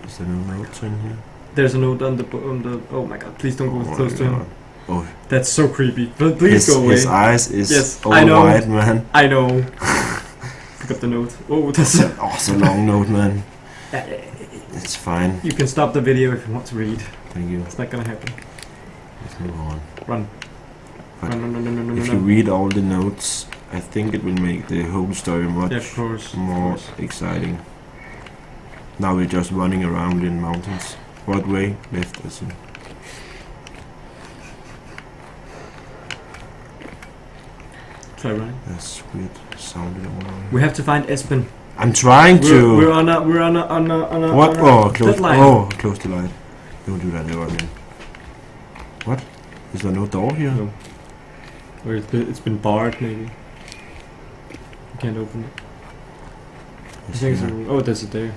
Is there no notes in here? There's a note on the bo- on the. Oh my god! Please don't go Oh close to him. Oh, That's so creepy. But please his, go away. his eyes is Yes, all I know. white, man. I know. [laughs] Pick up the note. Oh, that's. Oh, it's a long note, man. It's fine. You can stop the video if you want to read. Thank you. It's not gonna happen. Let's move on. Run. But Run, run, run, run, run, run, If you read all the notes, I think it will make the whole story much Yeah, of course. of more course. exciting. Now we're just running around in mountains. What way? Left, I see. Try running. That's weird. Sounded all over. We have to find Espen. I'm trying We're, to. we're on a we're on a on a on a. what? on a Oh, close. deadline. Oh, close the light. Don't do that ever again. What? Is there no door here? No. Or it's been, it's been barred maybe. You can't open it. I Is think here? so. Oh, there's it there.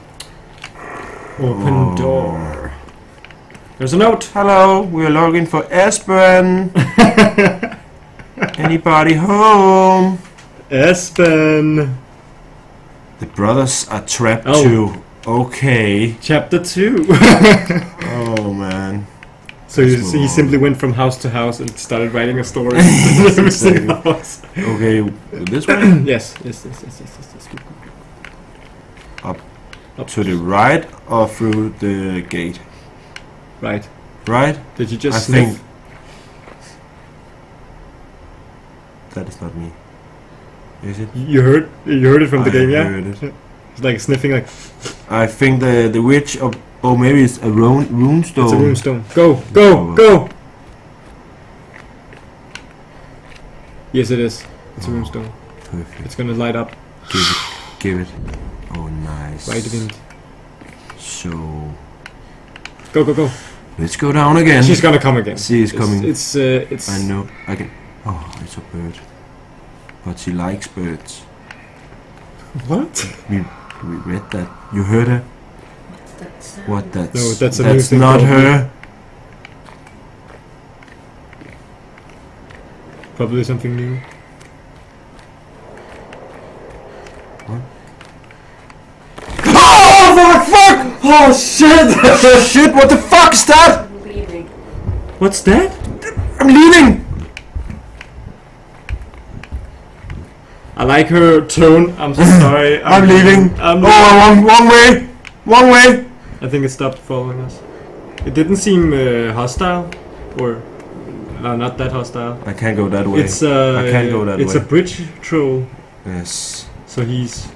Open Oh. door. There's a note. Hello, we're looking for Espen. [laughs] Anybody home? Espen. The brothers are trapped Oh. too. Okay. Chapter two. [laughs] Oh man. So he, Let's he move simply went from house to house and started writing a story. [laughs] in [laughs] every single exactly. Okay, this way. [clears throat] yes, yes, yes, yes, yes, yes, yes. Good, good, good. Up. Up. to the right or through the gate? Right. Right? Did you just I sniff? think that is not me. Is it? You heard? You heard it from the I game, yeah? it. It's like sniffing, like I think the the witch of oh maybe it's a rune rune stone. it's a rune stone. Go, go, go! Yes, it is. It's a runestone. Perfect. It's gonna light up. Give it. Give it. Oh nice. Right wind. So Go, go, go. let's go down again. She's gonna come again. She is coming. It's, uh, it's. I know. I can. Oh, it's a bird. But she likes birds. What? We we read that. You heard her. What? That's No, that's a new that's thing not called- her. Probably something new. What? Oh fuck! Fuck! Oh shit! [laughs] Shit! What the fuck is that? I'm leaving. What's that? I'm leaving. I like her tone. I'm so sorry. [laughs] I'm leaving. I'm Oh, wrong, wrong way. Wrong way. I think it stopped following us. It didn't seem uh, hostile, or no, not that hostile. I can't go that way. It's uh, I can't go that it's way. a bridge troll, yes. so he's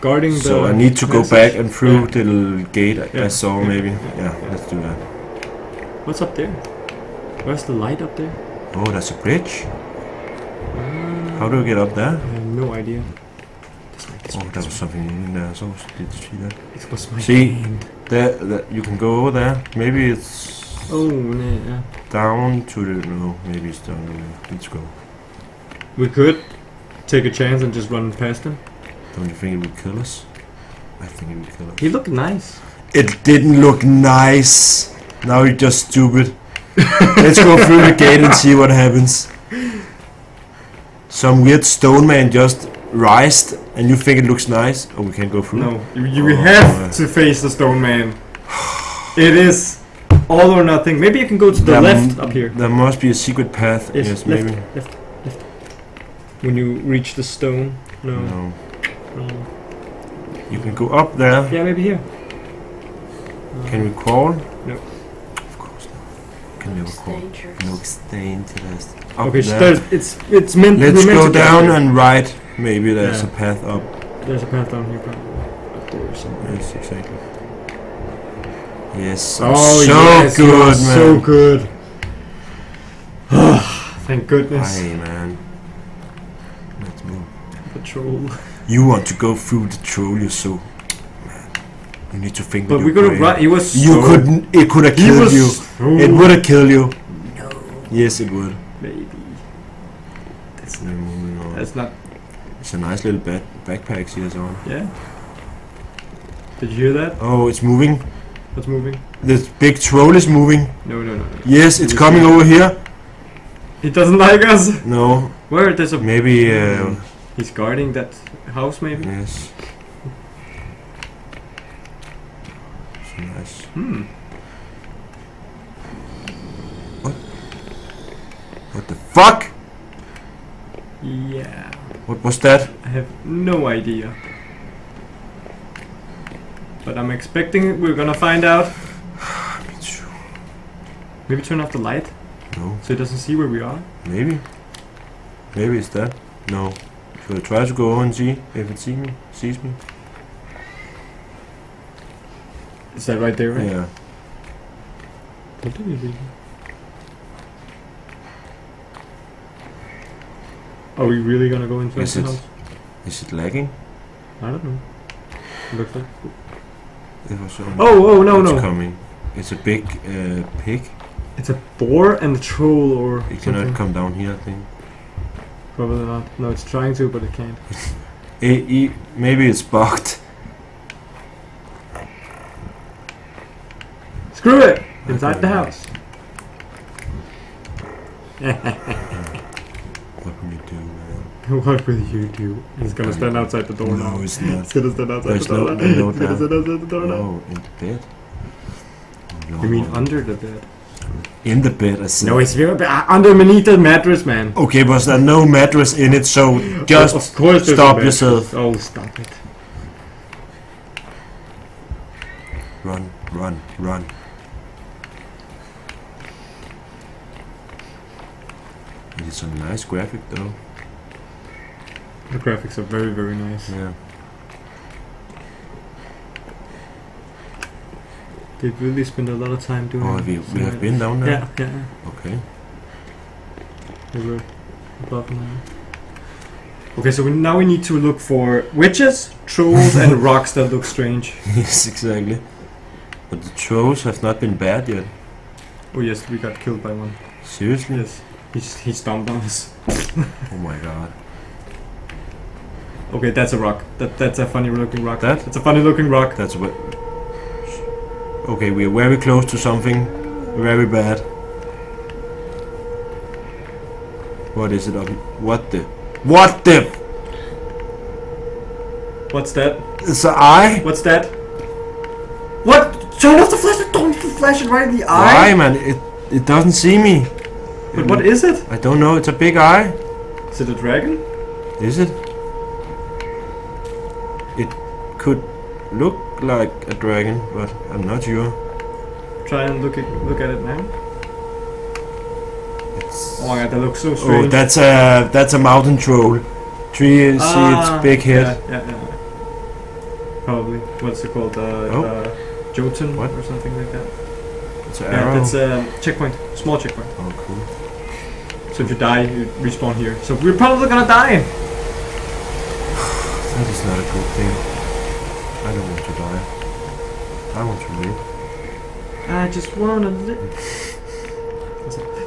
guarding the. So I need to go back and through Yeah. the little gate I, Yeah. I saw Yeah. maybe. Yeah. Let's do that. What's up there? Where's the light up there? Oh, that's a bridge. Uh, How do I get up there? I have no idea. This way, this Oh, that was something in there. So did you see that? It was my See? hand. There, that you can go over there. Maybe it's Oh, yeah. down to the. No, maybe it's down there. Let's go. We could take a chance and just run past him. Don't you think it would kill us? I think it would kill us. He looked nice. It didn't look nice. Now you're just stupid. Let's go through the gate and see what happens. Some weird stone man just rised, and you think it looks nice? Oh, we can't go through. No, you, you Oh, have uh. to face the stone man. It is all or nothing. Maybe you can go to the left up here. There must be a secret path. Yes, Yes, left, maybe. left, left. When you reach the stone. No. No. no. You can go up there. Yeah, maybe here. Can we crawl? No. Of course not. Can never It's crawl. dangerous. No extent to this. Up Okay, so there. there's, it's it's meant. Let's we're meant go to get down there. and right. Maybe there's Yeah. a path up. There's a path down here, probably. Up there or somewhere. Yes, exactly. Yes. Oh, so yes, good, man. So good. [sighs] Thank goodness. Hey, man. Let's move. Patrol. You want to go through the troll? You're so man. You need to think. But we could have run. He was. You so, couldn't. It could have killed you. so It would have killed you. No. Yes, it would. Maybe. That's no moving on. That's not. It's a nice little back backpack she has on. Yeah. Did you hear that? Oh, it's moving. What's moving? This big troll is moving. No, no, no. no. Yes, it's coming over here. He doesn't like us. No, Where? There's a. maybe. Uh, He's guarding that house, maybe. yes. So nice. Hmm. What? What the fuck? Yeah. What was that? I have no idea. But I'm expecting. We're gonna find out. Maybe turn off the light No, so it doesn't see where we are. maybe. Maybe it's that. No. Should I try to go and see if it see me? Sees me? Is that right there? Right? Yeah. What do you think? Are we really gonna go into Is the it? house? Is it lagging? I don't know. Looks like. It was. Oh, oh no, it's no! coming. It's a big uh, pig. It's a boar and a troll, or It something. cannot come down here, I think. Probably not. No, it's trying to, but it can't. [laughs] Eh, eh, maybe it's bugged. Screw it! Inside the house. [laughs] What will you do, man? what will you do? He's gonna stand outside the door now. No, it's not. He's gonna stand outside There's the door no- now. no He's gonna stand outside the door now. Oh, in the bed? No. You mean under the bed? In the bed, I said. No, it's very- uh, underneath the mattress, man. Okay, but there's no mattress in it, so just of course stop yourself. Oh, stop it. run, run, run. It is a nice graphic, though. The graphics are very, very nice. Yeah. They've really spent a lot of time doing. Oh, we, we have been down there. Yeah, yeah. yeah. Okay. They were above now. Okay, so we, now we need to look for witches, trolls, and [laughs] rocks that look strange. yes, exactly. But the trolls have not been bad yet. Oh yes, we got killed by one. Seriously? Yes, he he stomped on us. [laughs] Oh my god. Okay, that's a rock. That that's a funny looking rock. That? That's a funny looking rock. That's what. Okay, we are very close to something very bad. What is it up? What the? What the? What's that? It's an eye? What's that? What? Turn off the flashlight! Don't flash it right in the Why, eye! man? It it doesn't see me. But what is it? I don't know. It's a big eye. Is it a dragon? Is it? It could look like a dragon, but I'm not sure. Try and look at look at it now. It's Oh my god, that looks so Oh, that's a that's a mountain troll. Tree, see Ah, its big head. Yeah, yeah, yeah. Probably. What's it called? Uh, Oh. uh, Jotun What? or something like that. It's an Yeah, arrow. that's a checkpoint. Small checkpoint. oh, cool. So if you die, you respawn here. So we're probably gonna die. [sighs] That is not a good thing. I don't want to die. I want to live. I just wanna live.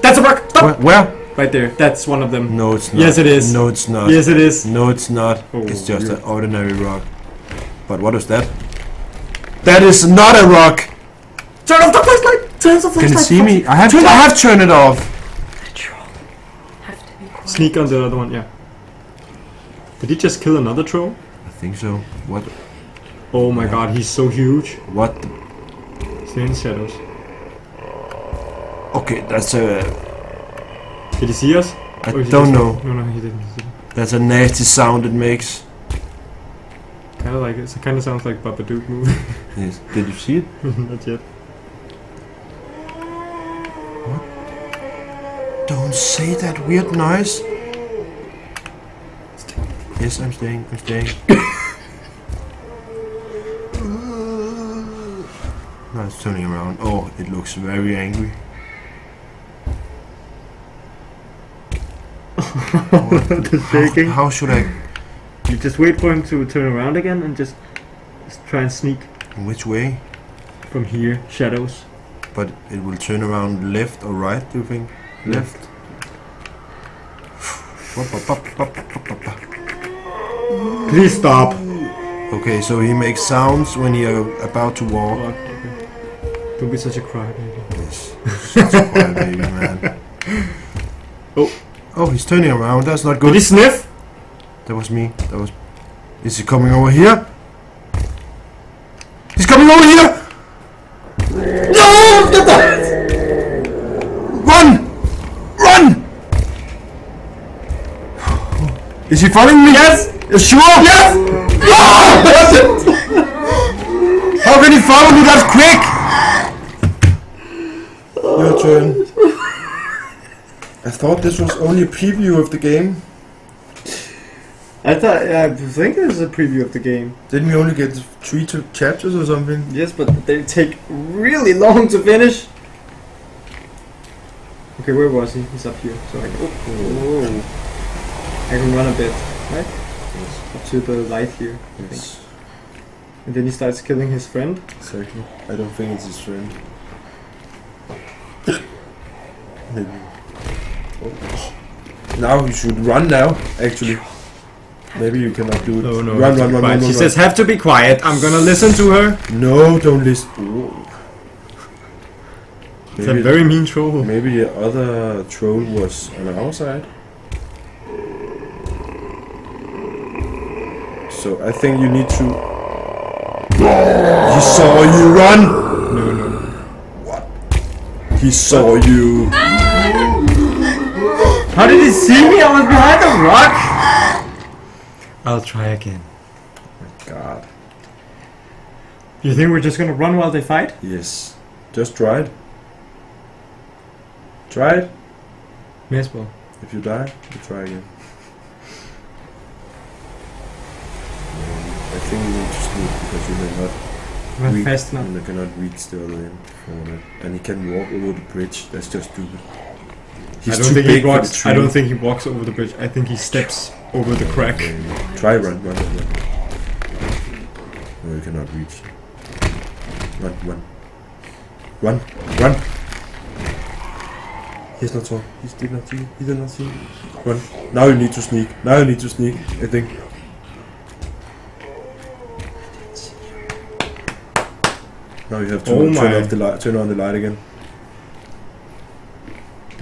That's a rock! Stop! Where? where? Right there. That's one of them. No, it's not. Yes, it is. No, it's not. Yes, it is. No, it's not. Oh, it's just you- an ordinary rock. But what is that? That is not a rock. Turn off the flashlight! Turn off the flashlight! Can you see me? I have. Turn I have turned it off. The troll have to be quiet. Sneak on the other one, yeah. Did he just kill another troll? I think so. What? Oh my god, he's so huge. What? the- Stay in the shadows. Okay, that's a. Did he see us? I oh, Or don't know. No, no, he didn't. Didn't. That's a nasty sound it makes. kind of like it. It kind of sounds like Babadook movie. [laughs] Yes. Did you see it? [laughs] Not yet. What? Don't say that weird noise. Yes, I'm staying. I'm staying. [laughs] now it's turning around. Oh, it looks very angry. [laughs] the shaking. How, how should I? You just wait for him to turn around again and just, just try and sneak Which way? from here. Shadows. But it will turn around left or right. Do you think? Left. Please stop. Okay, so he makes sounds when you're about to walk. Okay. Don't be such a crybaby. Yes. Such a quiet baby, [laughs] man. Oh. Oh, he's turning around. That's not Did good. he sniff? That was me. That was. Is he coming over here? He's coming over here! No! Get that! Run! Run! Is he following me? Yes! You sure? Yes! Ah! That's [laughs] it! How can he follow me that quick? Your turn. I thought this was only a preview of the game. I thought. I think this is a preview of the game. Didn't we only get three two chapters or something? Yes, but they take really long to finish. Okay, where was he? He's up here, so I can. Oh, I can run a bit, right? Yes. Up to the light here, yes. and then he starts killing his friend. Exactly. I don't think it's his friend. [coughs] Maybe. Oh. Now you should run now, actually. Maybe you cannot do it. No, no. Run, run, run, run, She run, says, "Have to be quiet. I'm gonna listen to her." No, don't listen. Ooh. It's a very mean troll. maybe the other troll was on our side. So I think you need to. He saw you run. No, no. What? He saw you. Ah! How did he see me? I was behind the rock. I'll try again. My god. You think we're just gonna run while they fight? Yes. Just try it. Try it. Yes, well. If you die, you try again. I think you need to sleep because you may not Run reach, fast enough. you cannot reach the other end. And he can walk over the bridge. That's just stupid. He's I don't too think big he for the walks. tree. I don't think he walks over the bridge. I think he steps over the crack. Try run, run, run. No, you cannot reach. Run, run. Run, run. He's not saw. He did not see. He did not see. Run. Now you need to sneak. Now you need to sneak. I think. Now you have to Oh turn off the light. Turn on the light again.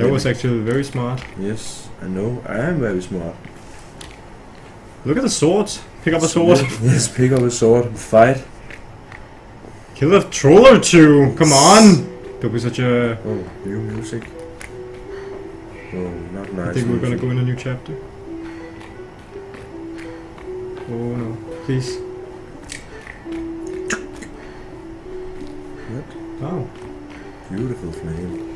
That was actually very smart. Yes, I know. I am very smart. Look at the swords. Pick up a sword. [laughs] yes, pick up a sword and fight. Kill a troll or two. Come on. Don't be such a. Oh, new music. Oh, not nice. I think we're gonna go in a new chapter. Oh no! Please. What? Oh. Beautiful flame.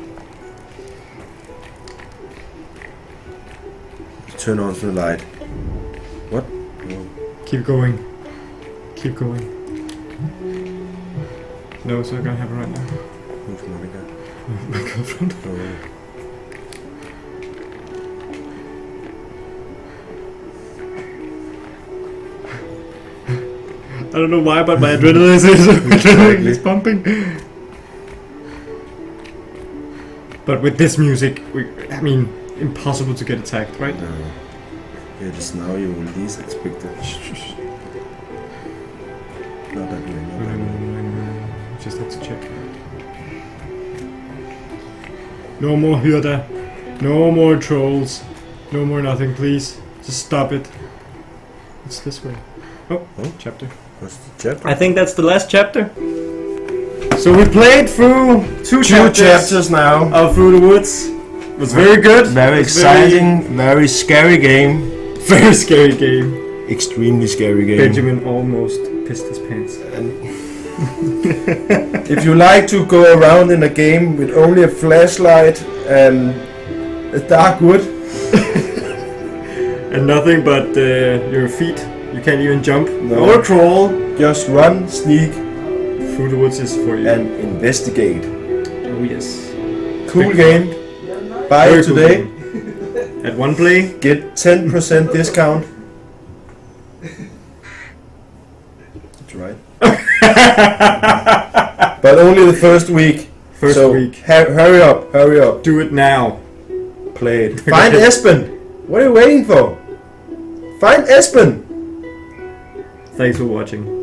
Turn on the light. What? Keep going. Keep going. No, it's not gonna happen right now. who's Monica? [laughs] My girlfriend. Oh, [laughs] I don't know why, but my adrenaline is, [laughs] adrenaline is pumping. But with this music, we, I mean, impossible to get attacked, right? no. It is now you will least expect it. Not that way, not that way. Just have to check. No more Huldra. No more trolls. No more nothing, please. Just stop it. It's this way. Oh, Oh. chapter. What's the chapter? I think that's the last chapter. So we played through two, Two chapters, chapters now. of Through the Woods. It was very good. Very exciting, very scary game. Very, [laughs] very scary game. extremely scary game. Benjamin almost pissed his pants. And [laughs] if you like to go around in a game with only a flashlight and a dark wood, [laughs] And nothing but uh, your feet. You can't even jump No. or crawl. just run, sneak, Through the woods is for you. and investigate. oh yes. Cool Big game. Buy Very it today. At Oneplay, Get 10% discount. That's right. [laughs] but only the first week. first so week. hu- hurry up, hurry up. Do it now. Play it. [laughs] Find Espen. What are you waiting for? Find Espen. Thanks for watching.